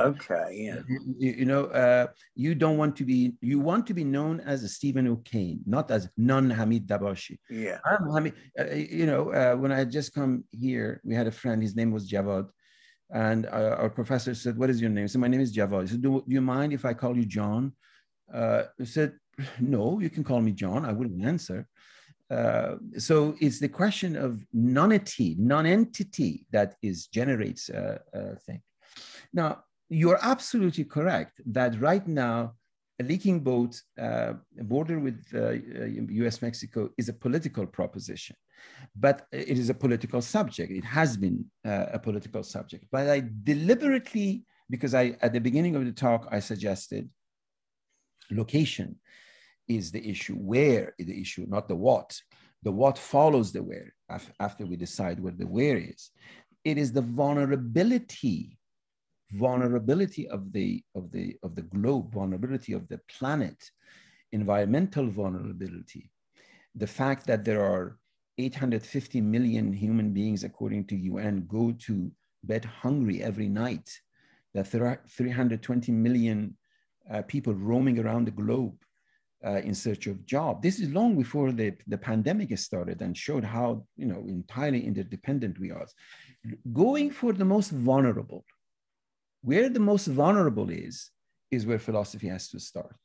Okay, yeah. You, you know, uh, you don't want to be. You want to be known as a Stephen O'Kane, not as non-Hamid Dabashi. Yeah. I'm Hamid. Uh, you know, uh, when I had just come here, we had a friend. His name was Javad. And our professor said, "What is your name?" So my name is Javad. He said, "Do, do you mind if I call you John?" Uh, said, no, you can call me John. I wouldn't answer. Uh, so it's the question of nonity, non-entity that is generates a, a thing. Now, you're absolutely correct that right now, a leaking boat uh, border with uh, US Mexico is a political proposition, but it is a political subject. It has been uh, a political subject. But I deliberately, because I at the beginning of the talk I suggested Location is the issue. Where is the issue, not the what. The what follows the where after we decide where the where is. It is the vulnerability, vulnerability of the, of the, of the globe, vulnerability of the planet, environmental vulnerability. The fact that there are 850 million human beings, according to UN, go to bed hungry every night. That there are 320 million uh, people roaming around the globe uh, in search of job. This is long before the, the pandemic started and showed how you know entirely interdependent we are. Going for the most vulnerable, where the most vulnerable is, is where philosophy has to start.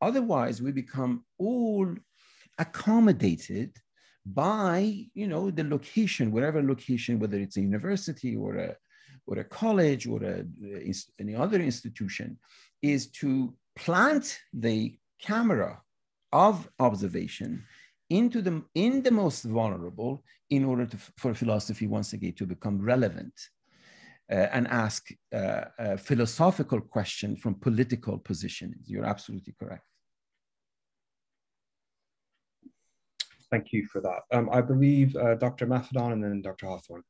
Otherwise, we become all accommodated by you know the location, whatever location, whether it's a university or a or a college or a, any other institution, is to plant the camera of observation into the in the most vulnerable in order to, for philosophy once again to become relevant uh, and ask uh, a philosophical question from political positions. You're absolutely correct. Thank you for that. Um, I believe uh, Dr. Imafidon and then Dr. Hawthorne.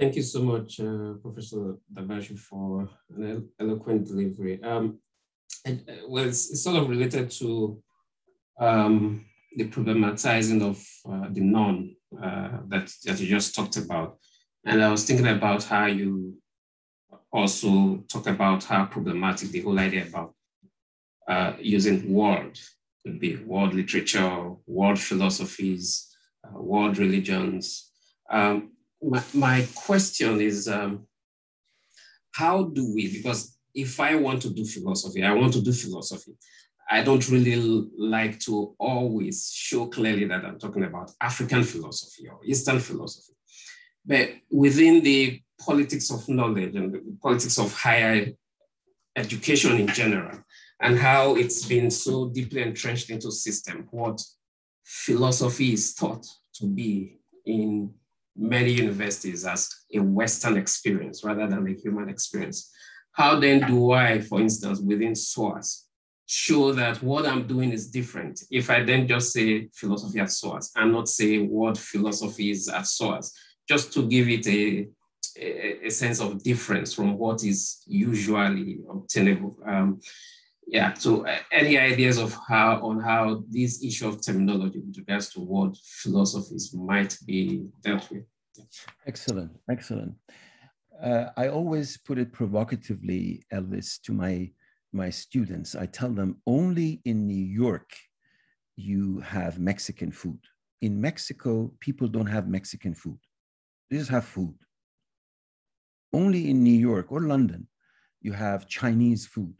Thank you so much, uh, Professor Dabashi, for an eloquent delivery. Um, and, uh, well, it's, it's, sort of related to um, the problematizing of uh, the non uh, that, that you just talked about. And I was thinking about how you also talk about how problematic the whole idea about uh, using world could be world literature, world philosophies, world religions. Um, my, my question is um, how do we, because if I want to do philosophy, I want to do philosophy. I don't really like to always show clearly that I'm talking about African philosophy or Eastern philosophy. But within the politics of knowledge and the politics of higher education in general, and how it's been so deeply entrenched into system, what philosophy is taught to be in many universities as a Western experience rather than a human experience. How then do I, for instance, within SOAS, show that what I'm doing is different if I then just say philosophy at SOAS and not say what philosophy is at SOAS, just to give it a, a, a sense of difference from what is usually obtainable. Um, yeah, so uh, any ideas of how on how this issue of terminology with regards to what philosophies might be dealt with? Excellent, excellent. Uh, I always put it provocatively, Elvis, to my my students. I tell them only in New York you have Mexican food. In Mexico, people don't have Mexican food; they just have food. Only in New York or London, you have Chinese food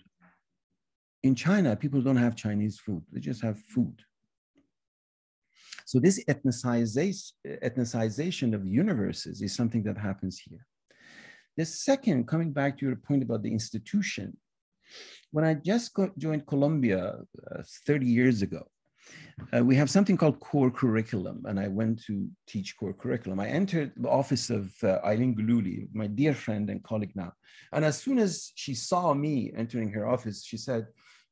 in China, people don't have Chinese food, they just have food. So this ethnicization, of universes is something that happens here. The second, coming back to your point about the institution, when I just joined Columbia uh, 30 years ago, uh, we have something called core curriculum, and I went to teach core curriculum. I entered the office of uh, Eileen Gillooly, my dear friend and colleague now. And as soon as she saw me entering her office, she said,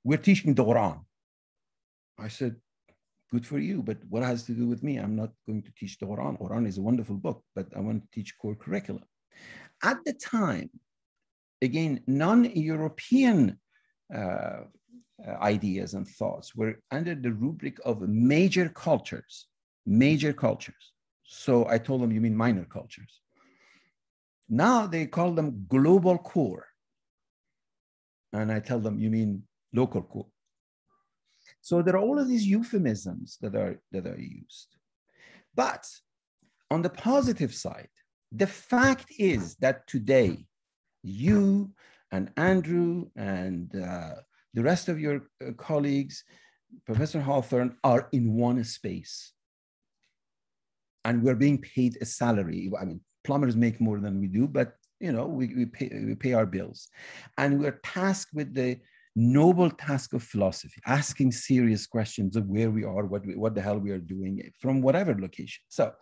we're teaching the Quran. I said, good for you, but what has to do with me? I'm not going to teach the Quran. Quran is a wonderful book, but I want to teach core curriculum. At the time, again, non-European uh, ideas and thoughts were under the rubric of major cultures, major cultures. So I told them, you mean minor cultures. Now they call them global core. And I tell them, you mean local core. So there are all of these euphemisms that are, that are used. But on the positive side, the fact is that today, you and Andrew and uh, the rest of your uh, colleagues, Professor Hawthorne, are in one space. And we're being paid a salary. I mean, plumbers make more than we do, but you know, we, we, pay, we pay our bills. And we're tasked with the noble task of philosophy, asking serious questions of where we are, what, we, what the hell we are doing from whatever location. So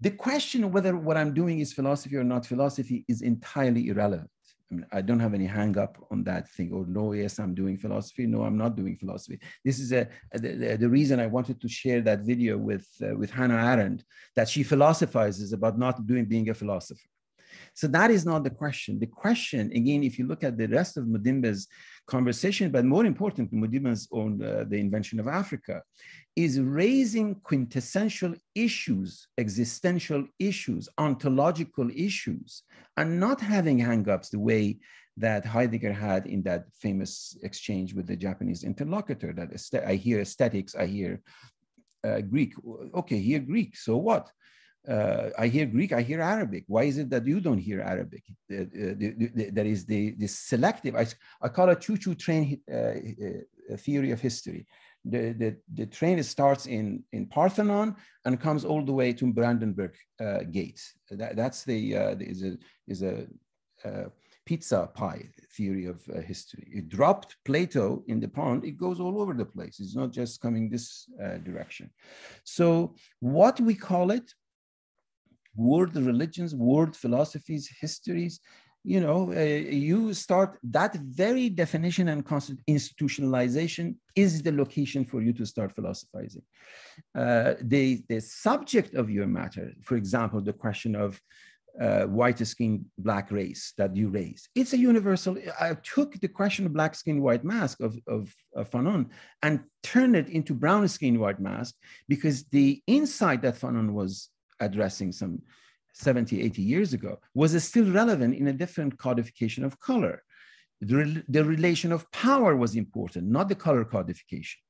the question of whether what I'm doing is philosophy or not philosophy is entirely irrelevant. I, mean, I don't have any hang up on that thing. Or no, yes, I'm doing philosophy. No, I'm not doing philosophy. This is a, the, the reason I wanted to share that video with uh, with Hannah Arendt that she philosophizes about not doing being a philosopher. So that is not the question. The question, again, if you look at the rest of Mudimbe's conversation, but more important, Mudimbe's on uh, the invention of Africa, is raising quintessential issues, existential issues, ontological issues, and not having hangups the way that Heidegger had in that famous exchange with the Japanese interlocutor that I hear aesthetics, I hear uh, Greek. Okay, hear Greek, so what? Uh, I hear Greek, I hear Arabic. Why is it that you don't hear Arabic? Uh, the, there is the, the selective, I, I call it choo-choo train uh, uh, theory of history. The, the, the train starts in, in Parthenon and comes all the way to Brandenburg uh, Gate. That, that's the, is a, is a pizza pie theory of uh, history. It dropped Plato in the pond, it goes all over the place. It's not just coming this uh, direction. So what we call it, world religions, world philosophies, histories, you know, uh, you start that very definition and constant institutionalization is the location for you to start philosophizing. Uh, the, the subject of your matter, for example, the question of uh, white skin, black race that you raise. It's a universal. I took the question of black skin, white mask of, of, of Fanon and turned it into brown skin, white mask because the insight that Fanon was addressing some 70, 80 years ago was still relevant in a different codification of color. The, the relation of power was important, not the color codification.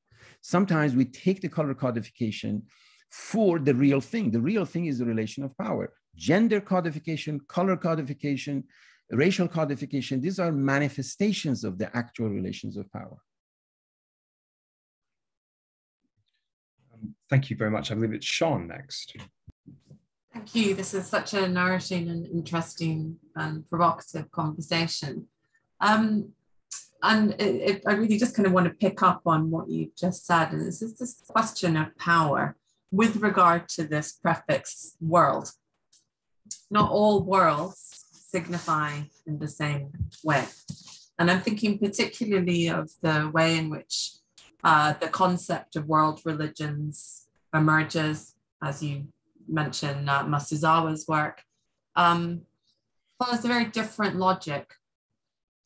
Sometimes we take the color codification for the real thing. The real thing is the relation of power. Gender codification, color codification, racial codification, these are manifestations of the actual relations of power. Um, thank you very much. I believe it's Sean next. Thank you. This is such a nourishing and interesting and provocative conversation. Um, and it, it, I really just kind of want to pick up on what you just said. And this is this question of power with regard to this prefix world. Not all worlds signify in the same way. And I'm thinking particularly of the way in which uh, the concept of world religions emerges, as you mention uh, Masuzawa's work, um, follows a very different logic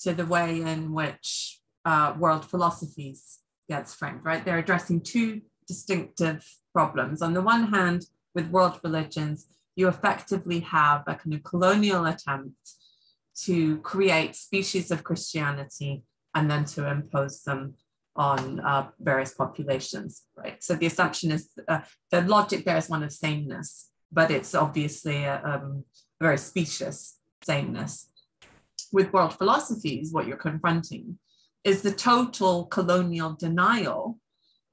to the way in which uh, world philosophies gets framed, right? They're addressing two distinctive problems. On the one hand, with world religions, you effectively have a kind of colonial attempt to create species of Christianity and then to impose them on uh, various populations, right? So the assumption is uh, the logic there is one of sameness, but it's obviously a, um, a very specious sameness. With world philosophies, what you're confronting is the total colonial denial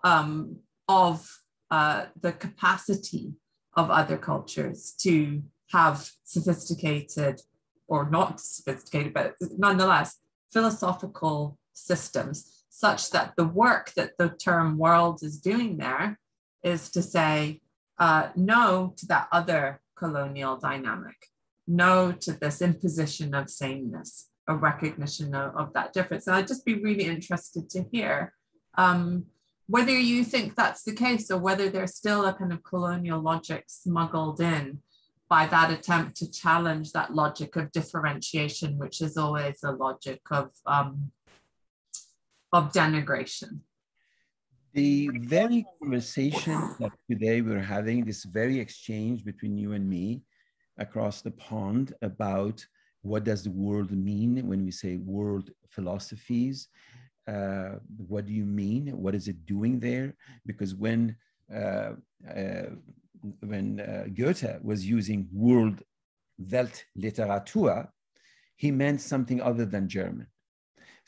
um, of uh, the capacity of other cultures to have sophisticated or not sophisticated, but nonetheless, philosophical systems such that the work that the term world is doing there is to say uh, no to that other colonial dynamic, no to this imposition of sameness, a recognition of, of that difference. And I'd just be really interested to hear um, whether you think that's the case or whether there's still a kind of colonial logic smuggled in by that attempt to challenge that logic of differentiation, which is always a logic of um, of denigration. The very conversation that today we're having, this very exchange between you and me across the pond about what does the world mean when we say world philosophies? Uh, what do you mean? What is it doing there? Because when uh, uh, when uh, Goethe was using world Weltliteratur, he meant something other than German.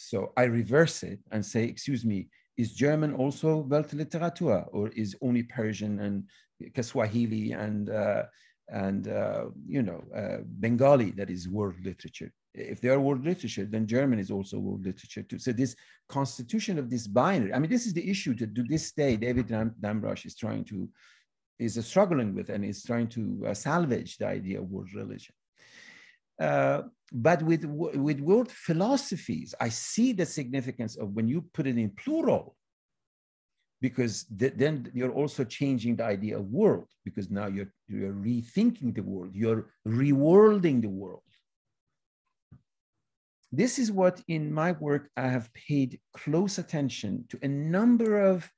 So I reverse it and say, excuse me, is German also Weltliteratur or is only Persian and Kiswahili and, uh, and uh, you know, uh, Bengali that is world literature? If they are world literature, then German is also world literature too. So this constitution of this binary, I mean, this is the issue to, to this day, David Damrosch is trying to, is struggling with and is trying to uh, salvage the idea of world religion. But with, with world philosophies, I see the significance of when you put it in plural, because th then you're also changing the idea of world, because now you're, you're rethinking the world, you're reworlding the world. This is what in my work I have paid close attention to a number of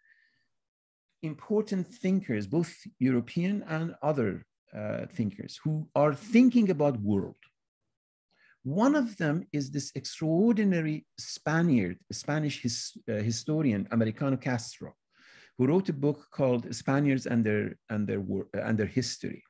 important thinkers, both European and other uh, thinkers who are thinking about world. One of them is this extraordinary Spaniard, Spanish his, uh, historian, Americano Castro, who wrote a book called Spaniards and Their, and Their, and Their History,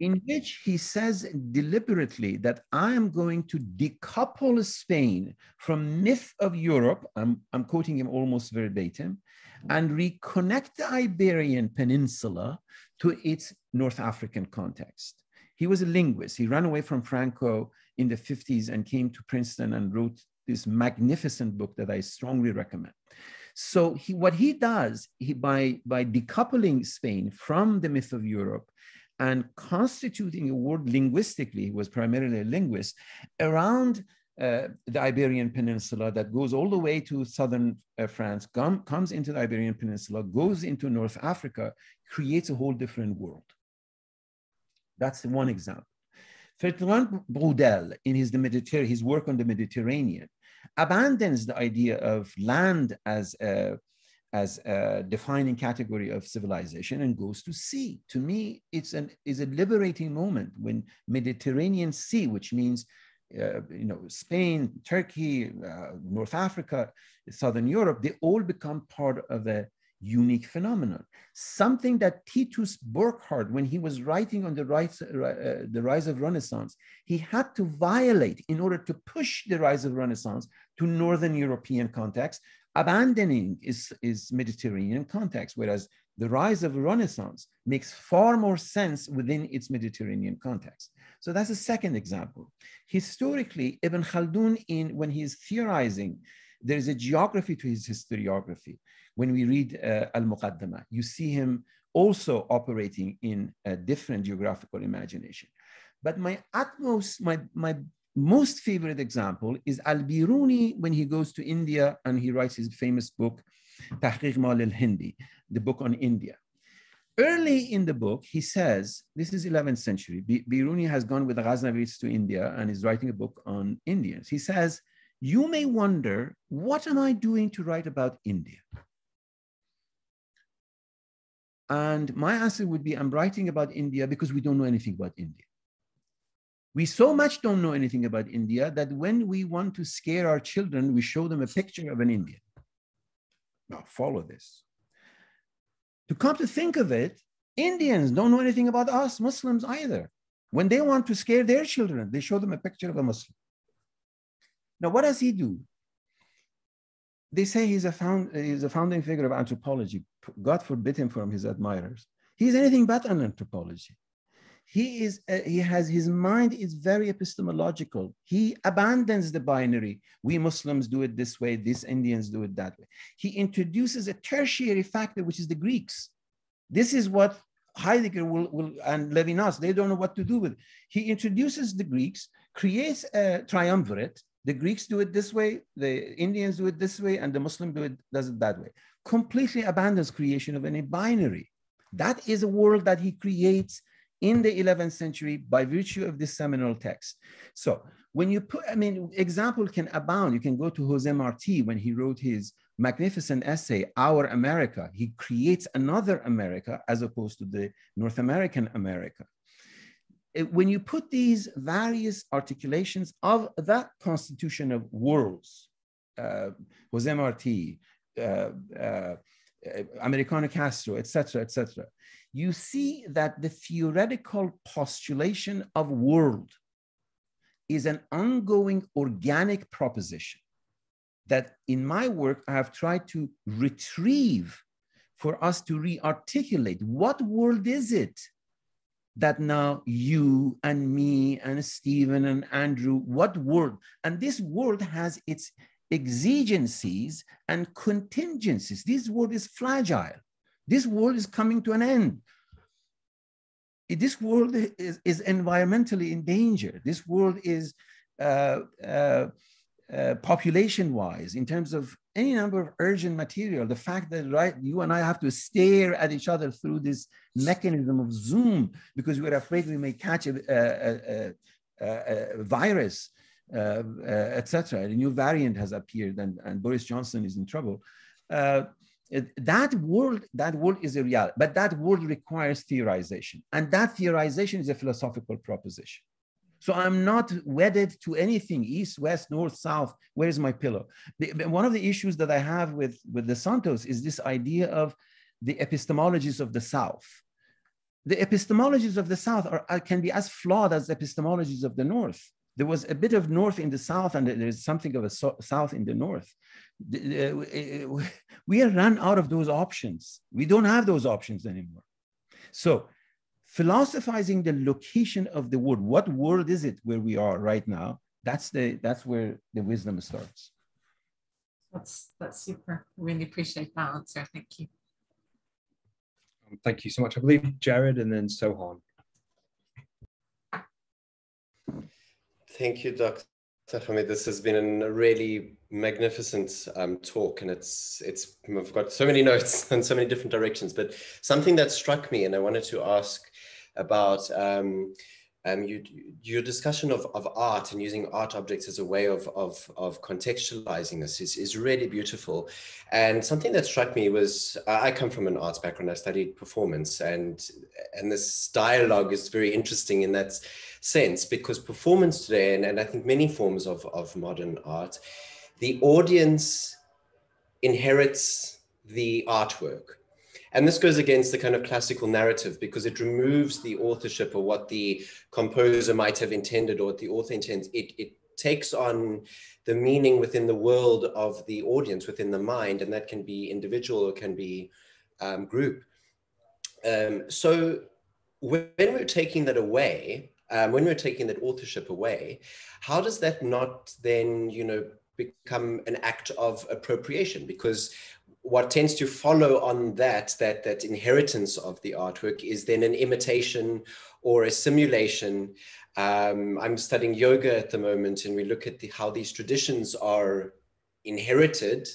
in which he says deliberately that I am going to decouple Spain from myth of Europe, I'm, I'm quoting him almost verbatim, and reconnect the Iberian Peninsula to its North African context. He was a linguist. He ran away from Franco in the 50s and came to Princeton and wrote this magnificent book that I strongly recommend. So he, what he does he, by, by decoupling Spain from the myth of Europe and constituting a word linguistically, he was primarily a linguist, around uh, the Iberian Peninsula that goes all the way to southern uh, France, com comes into the Iberian Peninsula, goes into North Africa, creates a whole different world. That's one example. Ferdinand Braudel, in his, the Mediterranean, his work on the Mediterranean, abandons the idea of land as a, as a defining category of civilization and goes to sea. To me, it's an is a liberating moment when Mediterranean Sea, which means uh, you know, Spain, Turkey, uh, North Africa, Southern Europe, they all become part of a unique phenomenon. Something that Titus Burckhardt, when he was writing on the rise, uh, the rise of Renaissance, he had to violate in order to push the rise of Renaissance to Northern European context, abandoning his, his Mediterranean context, whereas the rise of Renaissance makes far more sense within its Mediterranean context. So that's a second example. Historically, Ibn Khaldun, in, when he is theorizing, there is a geography to his historiography. When we read uh, Al-Muqaddimah, you see him also operating in a different geographical imagination. But my utmost, my, my most favorite example is Al-Biruni when he goes to India and he writes his famous book, Tahqiq Mal al-Hindi, the book on India. Early in the book, he says, this is 11th century, Biruni has gone with the Ghaznavids to India and is writing a book on Indians. He says, you may wonder, what am I doing to write about India? And my answer would be, I'm writing about India because we don't know anything about India. We so much don't know anything about India that when we want to scare our children, we show them a picture of an Indian. Now, follow this. To come to think of it, Indians don't know anything about us Muslims either. When they want to scare their children, they show them a picture of a Muslim. Now, what does he do? They say he's a, found, he's a founding figure of anthropology. God forbid him from his admirers. He's anything but an anthropology. He is uh, he has his mind is very epistemological. He abandons the binary. We Muslims do it this way, these Indians do it that way. He introduces a tertiary factor, which is the Greeks. This is what Heidegger will, will and Levinas, they don't know what to do with. He introduces the Greeks, creates a triumvirate. The Greeks do it this way, the Indians do it this way, and the Muslim do it, does it that way. Completely abandons creation of any binary. That is a world that he creates in the 11th century by virtue of this seminal text. So when you put, I mean, example can abound. You can go to Jose Marti when he wrote his magnificent essay, Our America. He creates another America as opposed to the North American America. When you put these various articulations of that constitution of worlds, uh, Jose Marti, uh, uh, Americano Castro, etc., etc., you see that the theoretical postulation of world is an ongoing organic proposition that in my work I have tried to retrieve for us to re-articulate what world is it that now you and me and Stephen and Andrew, what world? And this world has its exigencies and contingencies. This world is fragile. This world is coming to an end. This world is, is environmentally in danger. This world is uh, uh, uh, population-wise, in terms of any number of urgent material, the fact that right you and I have to stare at each other through this mechanism of Zoom because we're afraid we may catch a, a, a, a virus, uh, uh, etc. A new variant has appeared, and, and Boris Johnson is in trouble. Uh, that world, that world is a reality, but that world requires theorization, and that theorization is a philosophical proposition. So I'm not wedded to anything, east, west, north, south. Where's my pillow? The, one of the issues that I have with, with the Santos is this idea of the epistemologies of the south. The epistemologies of the south are, can be as flawed as epistemologies of the north. There was a bit of north in the south, and there's something of a so, south in the north. Uh, uh, we are run out of those options. We don't have those options anymore. So philosophizing the location of the world. What world is it where we are right now? That's the that's where the wisdom starts. That's that's super. Really appreciate that answer. Thank you. Um, thank you so much. I believe jared and then sohan. Thank you dr Hamid, this has been a really magnificent um, talk, and it's it's I've got so many notes and so many different directions. But something that struck me, and I wanted to ask about um, um, you, your discussion of, of art and using art objects as a way of, of, of contextualizing this is, is really beautiful. And something that struck me was I come from an arts background, I studied performance, and, and this dialogue is very interesting in that sense because performance today, and, and I think many forms of, of modern art, the audience inherits the artwork and this goes against the kind of classical narrative because it removes the authorship or what the composer might have intended or what the author intends. It, it takes on the meaning within the world of the audience, within the mind, and that can be individual or can be um, group. Um, so when we're taking that away, um, when we're taking that authorship away, how does that not then, you know, become an act of appropriation? Because what tends to follow on that, that, that inheritance of the artwork is then an imitation or a simulation. Um, I'm studying yoga at the moment and we look at the, how these traditions are inherited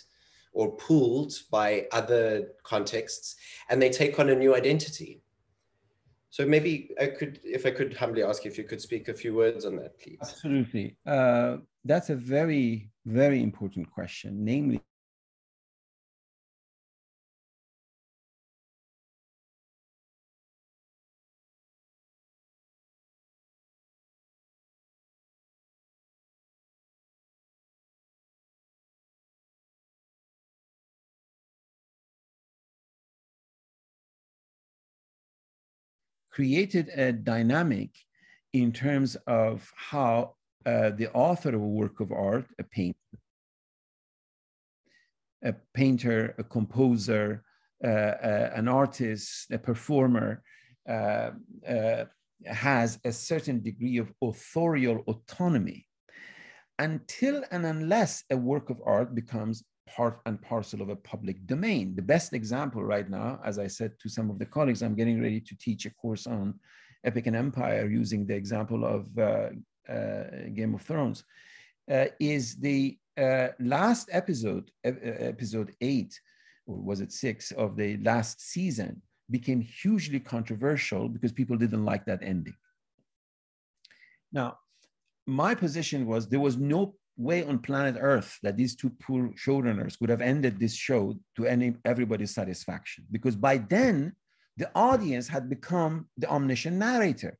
or pulled by other contexts and they take on a new identity. So maybe I could, if I could humbly ask if you could speak a few words on that, please. Absolutely. Uh, that's a very, very important question, namely created a dynamic in terms of how uh, the author of a work of art, a painter, a painter, a composer, uh, uh, an artist, a performer, uh, uh, has a certain degree of authorial autonomy. Until and unless a work of art becomes part and parcel of a public domain. The best example right now, as I said to some of the colleagues, I'm getting ready to teach a course on Epic and Empire using the example of uh, uh, Game of Thrones, uh, is the uh, last episode, episode eight, or was it six, of the last season became hugely controversial because people didn't like that ending. Now, my position was there was no way on planet Earth that these two poor showrunners would have ended this show to any everybody's satisfaction, because by then the audience had become the omniscient narrator.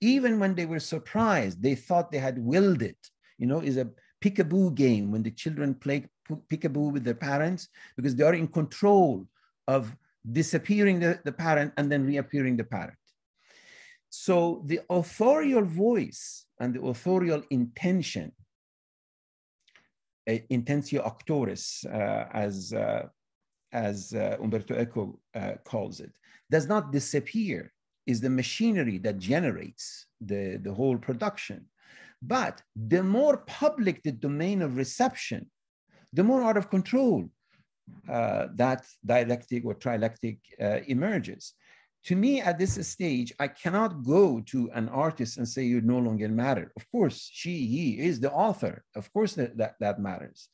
Even when they were surprised, they thought they had willed it. You know, is a peekaboo game when the children play peekaboo with their parents because they are in control of disappearing the, the parent and then reappearing the parent. So the authorial voice and the authorial intention intentio auctoris, uh, as, uh, as uh, Umberto Eco calls it, does not disappear, is the machinery that generates the, the whole production. But the more public the domain of reception, the more out of control uh, that dialectic or trilectic uh, emerges. To me at this stage, I cannot go to an artist and say you no longer matter. Of course, she, he is the author. Of course that, that, that matters.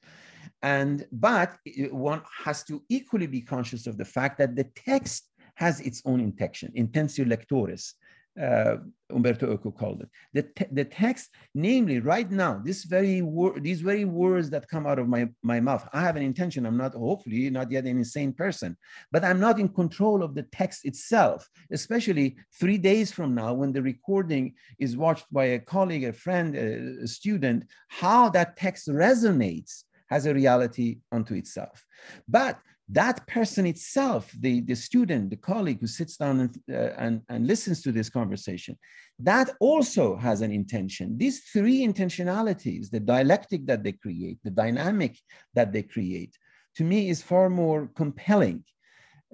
And but eh, one has to equally be conscious of the fact that the text has its own intention, intentio lectoris uh, Umberto Eco called it. The, the text, namely right now, this very these very words that come out of my, my mouth, I have an intention, I'm not, hopefully not yet an insane person, but I'm not in control of the text itself, especially three days from now when the recording is watched by a colleague, a friend, a, a student, how that text resonates has a reality unto itself. But that person itself, the, the student, the colleague who sits down and, uh, and, and listens to this conversation, that also has an intention. These three intentionalities, the dialectic that they create, the dynamic that they create, to me is far more compelling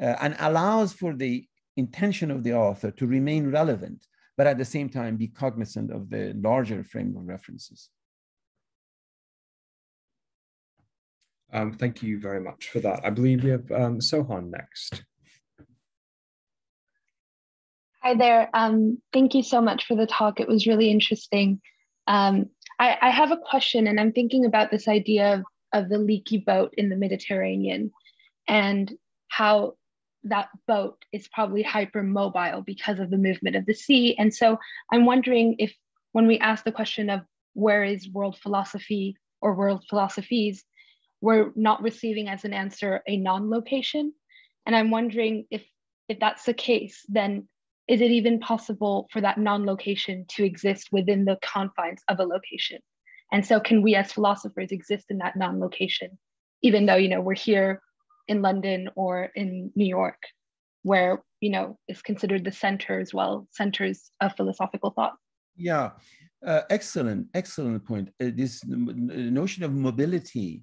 uh, and allows for the intention of the author to remain relevant, but at the same time be cognizant of the larger frame of references. Um, thank you very much for that. I believe we have um, Sohan next. Hi there. Um, thank you so much for the talk. It was really interesting. Um, I, I, have a question, and I'm thinking about this idea of, of the leaky boat in the Mediterranean and how that boat is probably hypermobile because of the movement of the sea. And so I'm wondering if when we ask the question of where is world philosophy or world philosophies, we're not receiving as an answer a non-location. And I'm wondering if, if that's the case, then is it even possible for that non-location to exist within the confines of a location? And so can we as philosophers exist in that non-location, even though, you know, we're here in London or in New York, where, you know, is considered the center as well, centers of philosophical thought? Yeah, uh, excellent, excellent point. Uh, this notion of mobility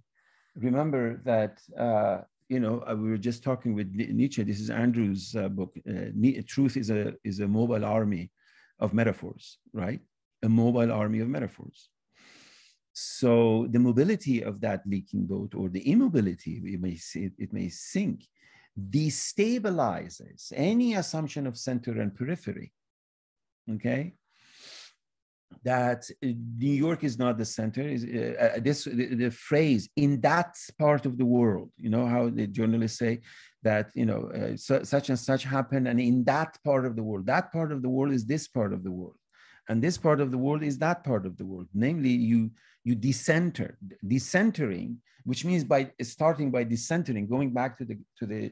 remember that uh, you know uh, we were just talking with Nietzsche. This is Andrew's uh, book. Uh, Truth is a is a mobile army of metaphors, right? A mobile army of metaphors. So the mobility of that leaking boat, or the immobility, it may it, it may sink, destabilizes any assumption of center and periphery. Okay, that uh, New York is not the center. Is uh, uh, this the, the, phrase in that part of the world? You know how the journalists say that you know uh, su such and such happened, and in that part of the world, that part of the world is this part of the world, and this part of the world is that part of the world. Namely, you you decenter, decentering, which means by starting by decentering, going back to the to the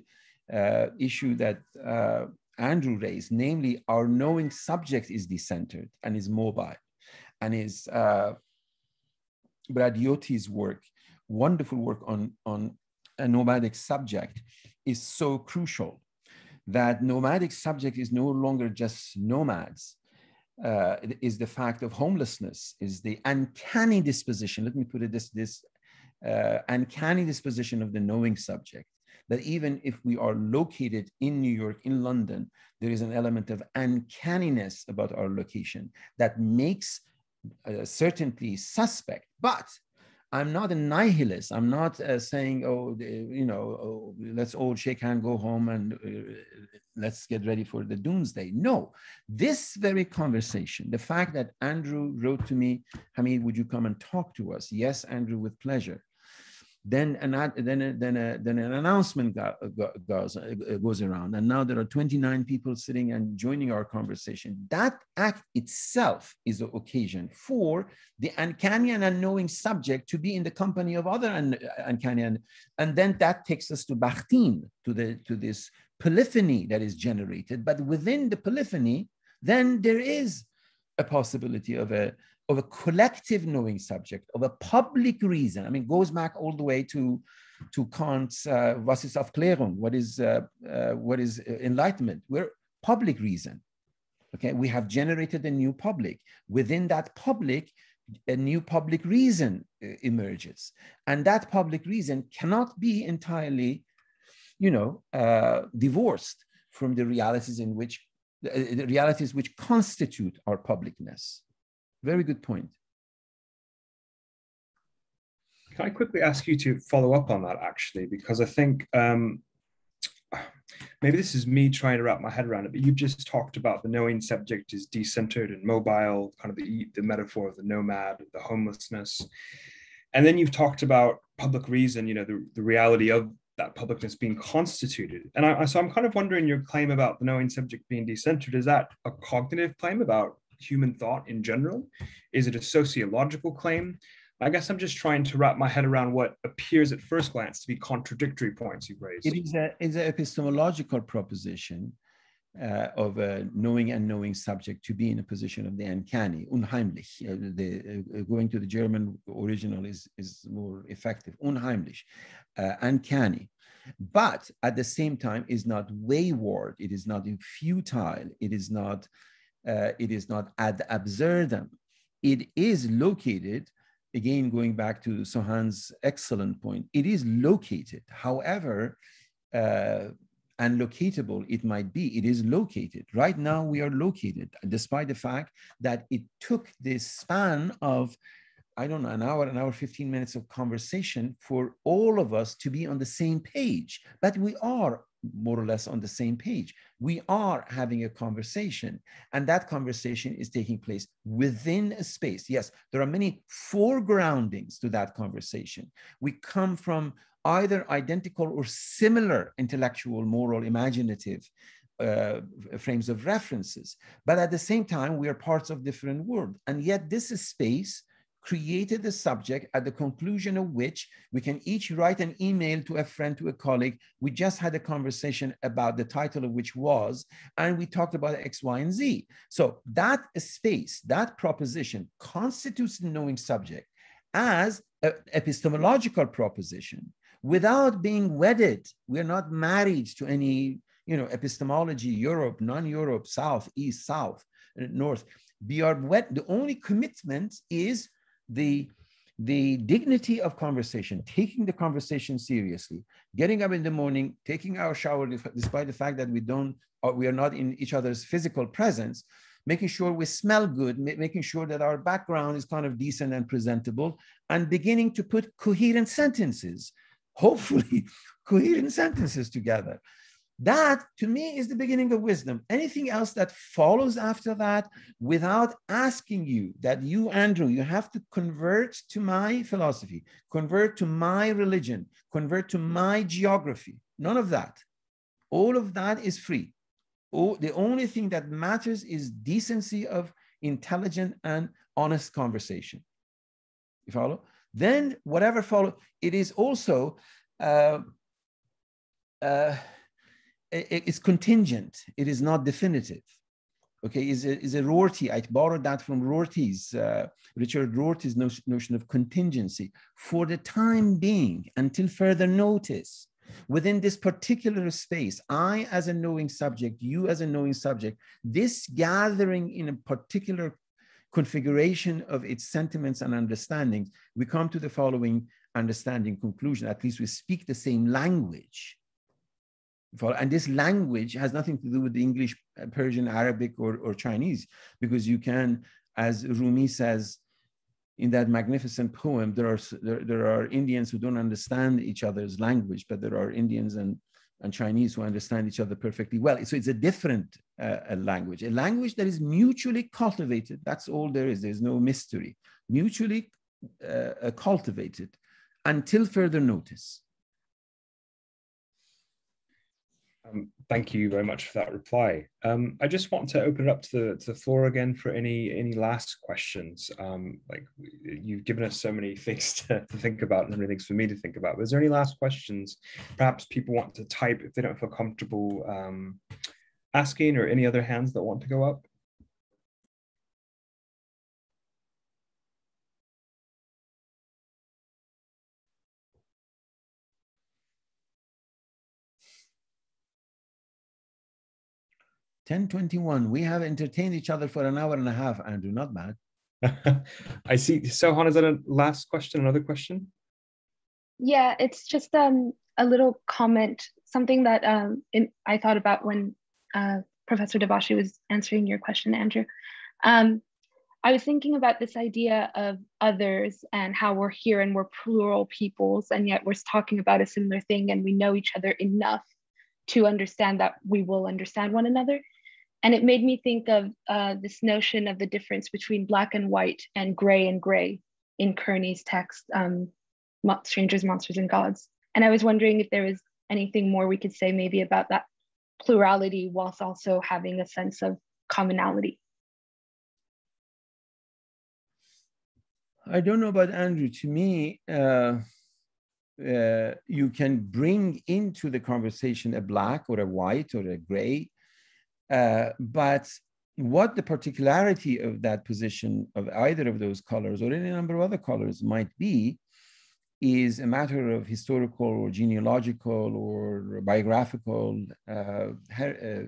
uh, issue that. Uh, Andrew raised, namely, our knowing subject is decentered and is mobile and his uh, Braidotti's work, wonderful work on, on a nomadic subject, is so crucial that nomadic subject is no longer just nomads. Uh, is the fact of homelessness, is the uncanny disposition. Let me put it this this uh, uncanny disposition of the knowing subject. That even if we are located in New York, in London, there is an element of uncanniness about our location that makes uh, certainly suspect, but I'm not a nihilist. I'm not uh, saying, oh, you know, oh, let's all shake hand, go home, and uh, let's get ready for the doomsday. No, this very conversation, the fact that Andrew wrote to me, Hamid, would you come and talk to us? Yes, Andrew, with pleasure. Then an then then a, then an announcement goes uh, goes around, and now there are 29 people sitting and joining our conversation. That act itself is an occasion for the uncanny and unknowing subject to be in the company of other un, uncanny, and, and then that takes us to Bakhtin, to the to this polyphony that is generated. But within the polyphony, then there is a possibility of a of a collective knowing subject, of a public reason. I mean, goes back all the way to, to Kant's uh, Was ist Aufklärung? What is, uh, uh, what is enlightenment? We're public reason. Okay, we have generated a new public. Within that public, a new public reason uh, emerges. And that public reason cannot be entirely, you know, uh, divorced from the realities in which, uh, the realities which constitute our publicness. Very good point. Can I quickly ask you to follow up on that actually? Because I think um, maybe this is me trying to wrap my head around it, but you've just talked about the knowing subject is decentered and mobile, kind of the, the metaphor of the nomad, the homelessness. And then you've talked about public reason, you know, the, the reality of that publicness being constituted. And I, so I'm kind of wondering your claim about the knowing subject being decentered, is that a cognitive claim about human thought in general? Is it a sociological claim? I guess I'm just trying to wrap my head around what appears at first glance to be contradictory points you've raised. It is, a, it's an epistemological proposition uh, of a knowing and knowing subject to be in a position of the uncanny, unheimlich. Uh, the, uh, going to the German original is, is more effective, unheimlich, uh, uncanny. But at the same time, is not wayward. It is not futile. It is not. Uh, it is not ad absurdum. It is located again, going back to Sohan's excellent point, it is located. However, uh, unlocatable it might be, it is located. Right now, we are located, despite the fact that it took this span of, I don't know, an hour, an hour, 15 minutes of conversation for all of us to be on the same page. But we are more or less on the same page. We are having a conversation, and that conversation is taking place within a space. Yes, there are many foregroundings to that conversation. We come from either identical or similar intellectual, moral, imaginative uh, frames of references, but at the same time, we are parts of different worlds. And yet, this is space created a subject at the conclusion of which we can each write an email to a friend, to a colleague. We just had a conversation about the title of which was, and we talked about X, Y, and Z. So that space, that proposition constitutes the knowing subject as an epistemological proposition without being wedded. We're not married to any, you know, epistemology, Europe, non-Europe, South, East, South, North. We are wed. The only commitment is the the dignity of conversation, taking the conversation seriously, getting up in the morning, taking our shower, despite the fact that we don't, uh, we are not in each other's physical presence, making sure we smell good, making sure that our background is kind of decent and presentable, and beginning to put coherent sentences, hopefully coherent sentences together. That to me is the beginning of wisdom. Anything else that follows after that without asking you that you, Andrew, you have to convert to my philosophy, convert to my religion, convert to my geography. None of that. All of that is free. Oh, the only thing that matters is decency of intelligent and honest conversation. You follow? Then whatever follow, it is also uh, uh, it's contingent. It is not definitive. Okay, is a, is a Rorty. I borrowed that from Rorty's, uh, Richard Rorty's notion of contingency. For the time being, until further notice, within this particular space, I as a knowing subject, you as a knowing subject, this gathering in a particular configuration of its sentiments and understandings, we come to the following understanding conclusion. At least we speak the same language and this language has nothing to do with the English, uh, Persian, Arabic, or, or Chinese, because you can, as Rumi says in that magnificent poem, there are, there, there are Indians who don't understand each other's language, but there are Indians and, and Chinese who understand each other perfectly well. So it's a different uh, a language, a language that is mutually cultivated. That's all there is. There's no mystery. Mutually uh, cultivated until further notice. Um, thank you very much for that reply. Um, I just want to open it up to the, to the floor again for any any last questions. Um, like you've given us so many things to, to think about and many things for me to think about. But is there any last questions? Perhaps people want to type if they don't feel comfortable um, asking, or any other hands that want to go up. 1021. We have entertained each other for an hour and a half, Andrew. Not bad. I see. Sohan, is that a last question? Another question? Yeah, it's just um, a little comment, something that um, in, I thought about when uh, Professor Dabashi was answering your question, Andrew. Um, I was thinking about this idea of others and how we're here and we're plural peoples, and yet we're talking about a similar thing and we know each other enough to understand that we will understand one another. And it made me think of uh, this notion of the difference between black and white and gray and gray in Kearney's text, um, Strangers, Monsters, and Gods. And I was wondering if there was anything more we could say maybe about that plurality whilst also having a sense of commonality. I don't know about Andrew. To me, uh, uh, you can bring into the conversation a black or a white or a gray, uh, but what the particularity of that position of either of those colors or any number of other colors might be is a matter of historical or genealogical or biographical uh, uh,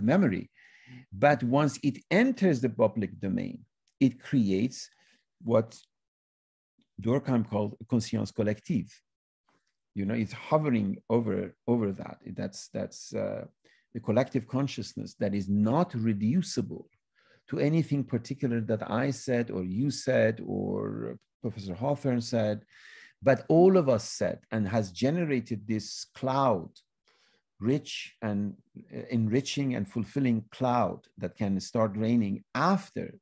memory. But once it enters the public domain, it creates what Durkheim called conscience collective. You know, it's hovering over, over that. That's, that's uh, the collective consciousness that is not reducible to anything particular that I said or you said or Professor Hawthorne said, but all of us said and has generated this cloud, rich and uh, enriching and fulfilling cloud that can start raining after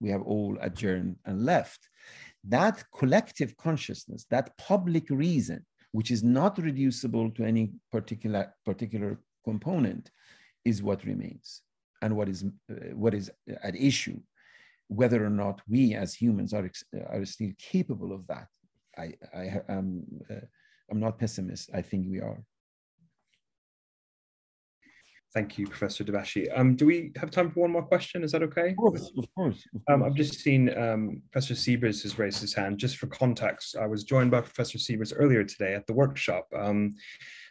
we have all adjourned and left. That collective consciousness, that public reason, which is not reducible to any particular, particular component, is what remains and what is, uh, what is at issue, whether or not we as humans are, are still capable of that. I, I, am, uh, I'm not pessimist. I think we are. Thank you, Professor Dabashi. Um, do we have time for one more question? Is that okay? Of course, of course. Of um, I've just seen um, Professor Siebers has raised his hand. Just for context, I was joined by Professor Siebers earlier today at the workshop um,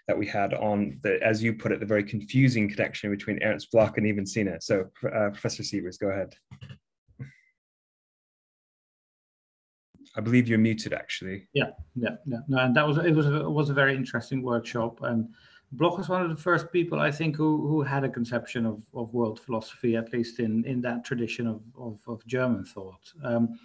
that we had on the, as you put it, the very confusing connection between Ernst Bloch and Ibn Sina. So, uh, Professor Siebers, go ahead. I believe you're muted, actually. Yeah, yeah, yeah. No, and that was it was a, it was a very interesting workshop and Bloch was one of the first people, I think, who, who had a conception of, of world philosophy, at least in, in that tradition of, of, of German thought. Um,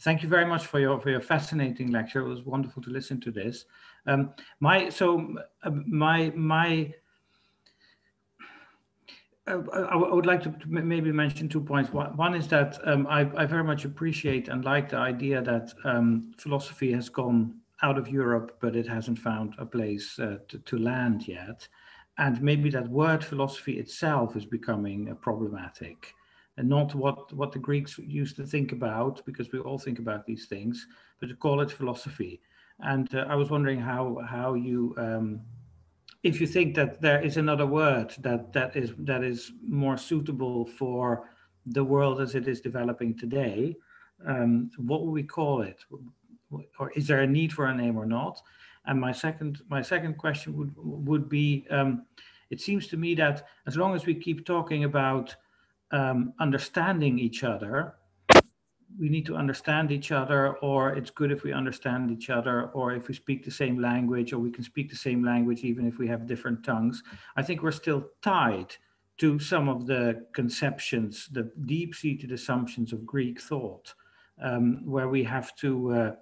thank you very much for your for your fascinating lecture. It was wonderful to listen to this. Um, my so uh, my my. Uh, I, I, would like to, maybe mention two points. One, one is that um, I, I, very much appreciate and like the idea that um, philosophy has gone out of Europe, but it hasn't found a place uh, to, to, land yet. And maybe that word philosophy itself is becoming uh, problematic and not what, what the Greeks used to think about, because we all think about these things, but to call it philosophy. And uh, I was wondering how, how you, um, if you think that there is another word that, that, is, that is more suitable for the world as it is developing today, um, what would we call it? Or is there a need for a name or not? And my second my second question would would be: um, It seems to me that as long as we keep talking about um, understanding each other, we need to understand each other, or it's good if we understand each other, or if we speak the same language, or we can speak the same language even if we have different tongues. I think we're still tied to some of the conceptions, the deep-seated assumptions of Greek thought, um, where we have to uh,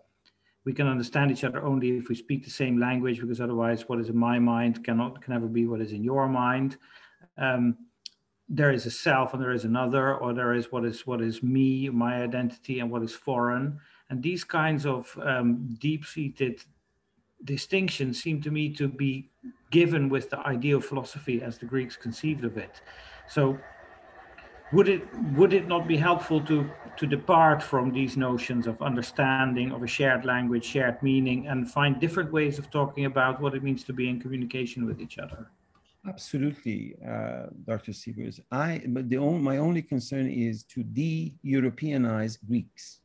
we can understand each other only if we speak the same language because otherwise what is in my mind cannot can never be what is in your mind. Um, there is a self and there is another or there is what is what is me my identity and what is foreign. And these kinds of um, deep-seated distinctions seem to me to be given with the idea of philosophy as the greeks conceived of it. So would it would it not be helpful to to depart from these notions of understanding of a shared language shared meaning and find different ways of talking about what it means to be in communication with each other? Absolutely uh, dr siebers i but the only, my only concern is to de-europeanize greeks.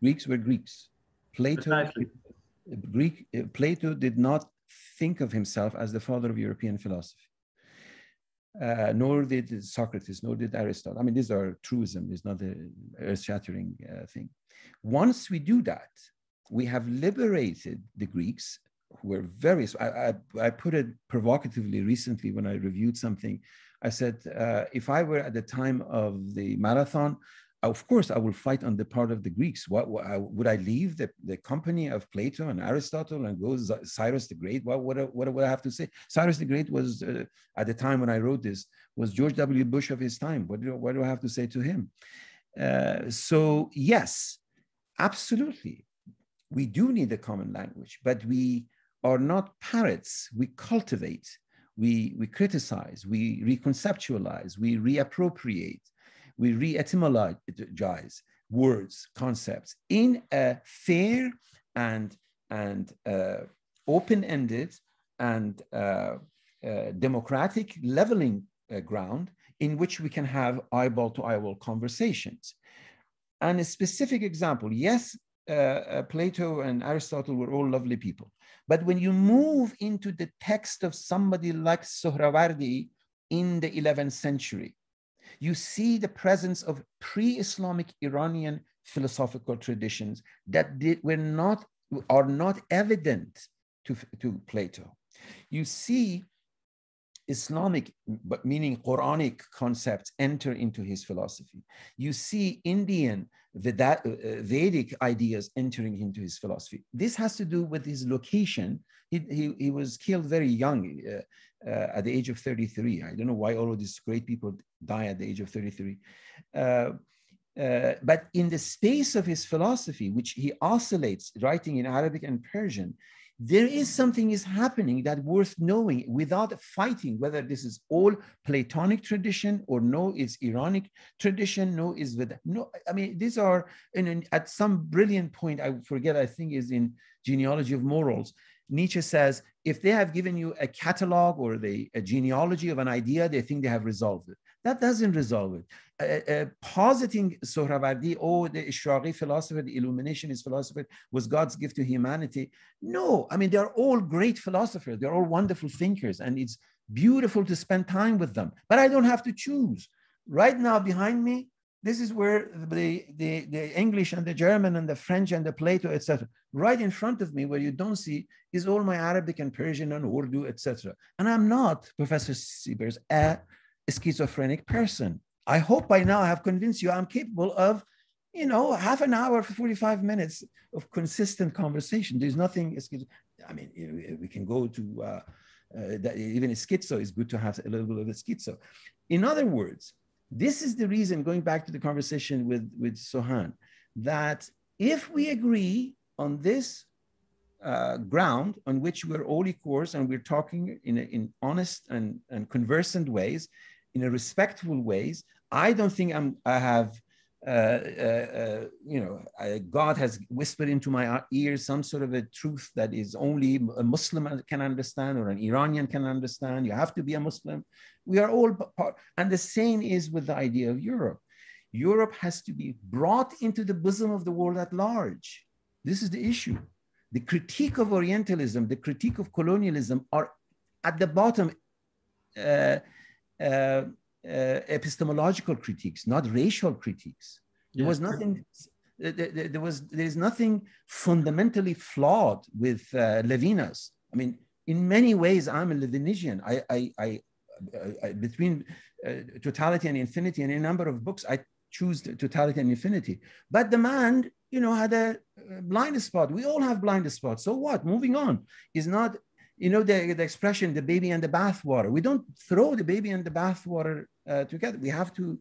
Greeks were greeks. Plato greek uh, plato did not think of himself as the father of european philosophy uh, nor did Socrates, nor did Aristotle. I mean, these are truism, it's not an earth-shattering uh, thing. Once we do that, we have liberated the Greeks who were very, I, I, I put it provocatively recently when I reviewed something. I said, uh, if I were at the time of the marathon, of course, I will fight on the part of the Greeks. What, what I, would I leave the, the company of Plato and Aristotle and go to Cyrus the Great? What, what, what would I have to say? Cyrus the Great was, uh, at the time when I wrote this, was George W. Bush of his time. What do, what do I have to say to him? Uh, so, yes, absolutely. We do need a common language, but we are not parrots. We cultivate, we, we criticize, we reconceptualize, we reappropriate we re-etymologize words, concepts in a fair and, and uh, open-ended and uh, uh, democratic leveling uh, ground in which we can have eyeball to eyeball conversations. And a specific example, yes, uh, uh, Plato and Aristotle were all lovely people. But when you move into the text of somebody like Sohrawardi in the 11th century, you see the presence of pre-Islamic Iranian philosophical traditions that did, were not, are not evident to, to Plato. You see Islamic, but meaning Quranic concepts enter into his philosophy. You see Indian Veda, uh, Vedic ideas entering into his philosophy. This has to do with his location. He, he, he was killed very young. Uh, uh, at the age of 33. I don't know why all of these great people die at the age of 33. Uh, uh, but in the space of his philosophy, which he oscillates writing in Arabic and Persian, there is something is happening that worth knowing without fighting whether this is all platonic tradition or no is ironic tradition no is with no i mean these are in, at some brilliant point i forget i think is in genealogy of morals Nietzsche says if they have given you a catalog or the, a genealogy of an idea, they think they have resolved it. That doesn't resolve it. Uh, uh, positing Sohrawardi, oh, the Ishraqi philosopher, the illuminationist philosopher, was God's gift to humanity. No, I mean, they're all great philosophers. They're all wonderful thinkers, and it's beautiful to spend time with them. But I don't have to choose. Right now, behind me, this is where the, the, the English and the German and the French and the Plato, etc. Right in front of me, where you don't see, is all my Arabic and Persian and Urdu, etc. And I'm not, Professor Siebers, a schizophrenic person. I hope by now I have convinced you I'm capable of, you know, half an hour, 45 minutes of consistent conversation. There's nothing, I mean, we can go to, uh, uh, that even a schizo is good to have a little bit of a schizo. In other words, this is the reason, going back to the conversation with, with Sohan, that if we agree on this uh, ground on which we're all equals and we're talking in, in honest and, and conversant ways, in a respectful ways, I don't think I'm, I have uh, uh, uh, you know, God has whispered into my ear some sort of a truth that is only a Muslim can understand or an Iranian can understand. You have to be a Muslim. We are all part, and the same is with the idea of Europe. Europe has to be brought into the bosom of the world at large. This is the issue. The critique of Orientalism, the critique of colonialism are at the bottom. Uh, uh, uh, epistemological critiques, not racial critiques. There was nothing. There was there is nothing fundamentally flawed with uh, Levinas. I mean, in many ways, I'm a Levinasian. I, I, I, I between uh, totality and infinity, and a number of books, I choose totality and infinity. But the man, you know, had a blind spot. We all have blind spots. So what? Moving on is not you know the, the expression the baby and the bathwater. We don't throw the baby and the bathwater uh, together. We have to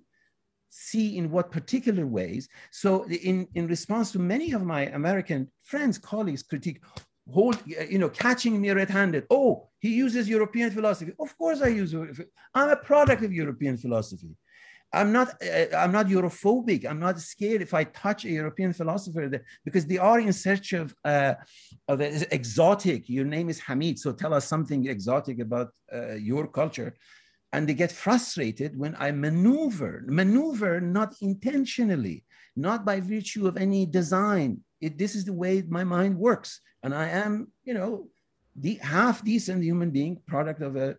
see in what particular ways. So in in response to many of my american friends colleagues critique hold you know catching me red-handed. Oh he uses european philosophy. Of course i use i'm a product of european philosophy I'm not, uh, I'm not Europhobic. I'm not scared if I touch a European philosopher because they are in search of, uh, of exotic. Your name is Hamid, so tell us something exotic about uh, your culture. And they get frustrated when I maneuver, maneuver not intentionally, not by virtue of any design. It, this is the way my mind works. And I am, you know, the half decent human being, product of a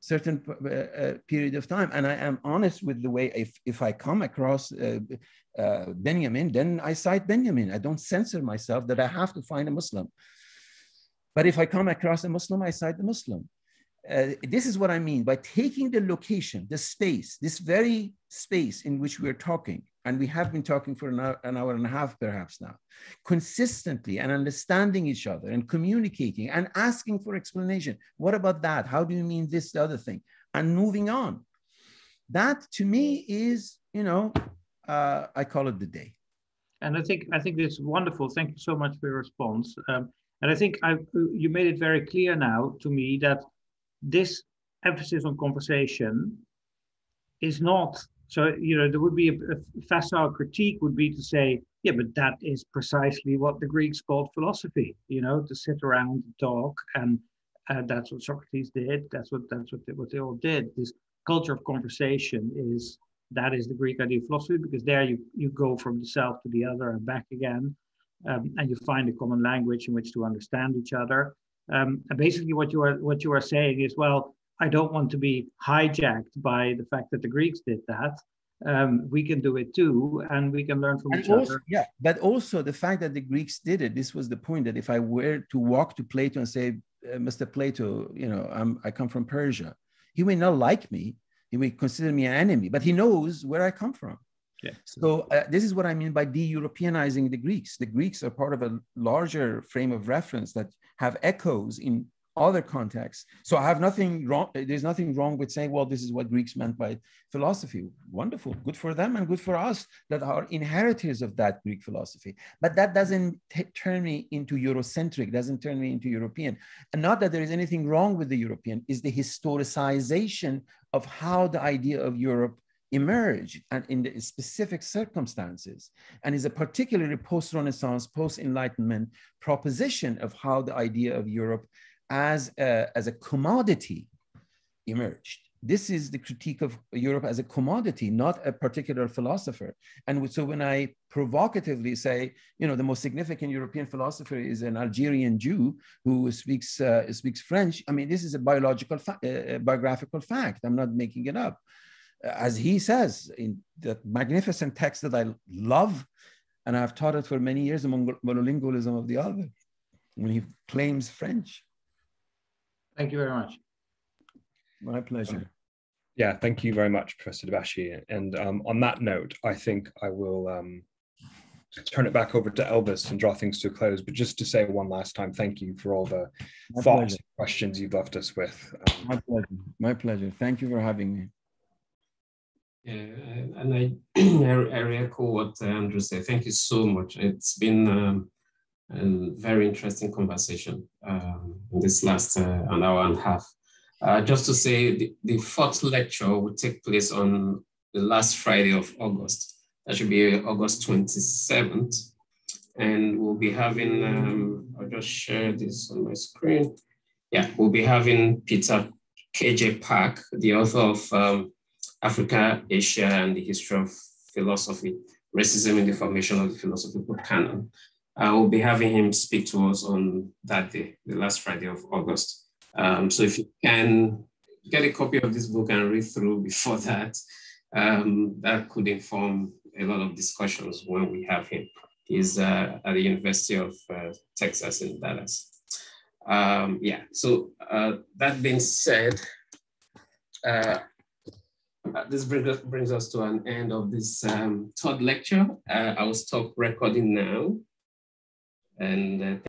certain uh, uh, period of time. And I am honest with the way if, if I come across uh, uh, Benjamin, then I cite Benjamin. I don't censor myself that I have to find a Muslim. But if I come across a Muslim, I cite the Muslim. Uh, this is what I mean by taking the location, the space, this very space in which we're talking, and we have been talking for an hour, an hour and a half perhaps now, consistently and understanding each other and communicating and asking for explanation. What about that? How do you mean this, the other thing? And moving on. That to me is, you know, uh, I call it the day. And I think I think it's wonderful. Thank you so much for your response. Um, and I think I you made it very clear now to me that this emphasis on conversation is not so you know there would be a, a facile critique would be to say yeah but that is precisely what the greeks called philosophy you know to sit around and talk and uh, that's what socrates did that's what that's what they, what they all did. This culture of conversation is that is the greek idea of philosophy because there you you go from the self to the other and back again um, and you find a common language in which to understand each other. Um, and basically what you are what you are saying is well I don't want to be hijacked by the fact that the Greeks did that. Um, we can do it too, and we can learn from and each also, other. Yeah, but also the fact that the Greeks did it. This was the point that if I were to walk to Plato and say, uh, "Mr. Plato, you know, I'm, I come from Persia," he may not like me. He may consider me an enemy, but he knows where I come from. Yeah. So uh, this is what I mean by de-Europeanizing the Greeks. The Greeks are part of a larger frame of reference that have echoes in other contexts. So I have nothing wrong. There's nothing wrong with saying, well, this is what Greeks meant by philosophy. Wonderful, good for them and good for us that are inheritors of that Greek philosophy. But that doesn't turn me into Eurocentric, doesn't turn me into European. And not that there is anything wrong with the European, is the historicization of how the idea of Europe emerged and in the specific circumstances and is a particularly post-renaissance post-enlightenment proposition of how the idea of europe as a, as a commodity emerged. This is the critique of Europe as a commodity, not a particular philosopher. And so when I provocatively say, you know, the most significant European philosopher is an Algerian Jew who speaks, uh, speaks French, I mean, this is a biological, fa- uh, biographical fact. I'm not making it up. As he says in that magnificent text that I love, and I've taught it for many years, the monolingualism of the other, when he claims French. Thank you very much. My pleasure. Yeah, thank you very much, Professor Dabashi. And um, on that note, I think I will um, turn it back over to Elvis and draw things to a close. But just to say one last time, thank you for all the My thoughts and questions you've left us with. Um, My pleasure. My pleasure. Thank you for having me. Yeah, and I, I echo what Andrew said. Thank you so much. It's been um, and very interesting conversation um, in this last uh, an hour and a half. Uh, just to say, the, the, fourth lecture will take place on the last Friday of August. That should be August 27th. And we'll be having, um, I'll just share this on my screen. Yeah, we'll be having Peter KJ Park, the author of um, Africa, Asia, and the History of Philosophy, Racism in the Formation of the Philosophical Canon. I will be having him speak to us on that day, the last Friday of August. Um, so if you can get a copy of this book and read through before that, um, that could inform a lot of discussions when we have him. He's uh, at the University of uh, Texas in Dallas. Um, yeah, so uh, that being said, uh, uh, this brings us, brings us to an end of this um, third lecture. Uh, I will stop recording now. And uh,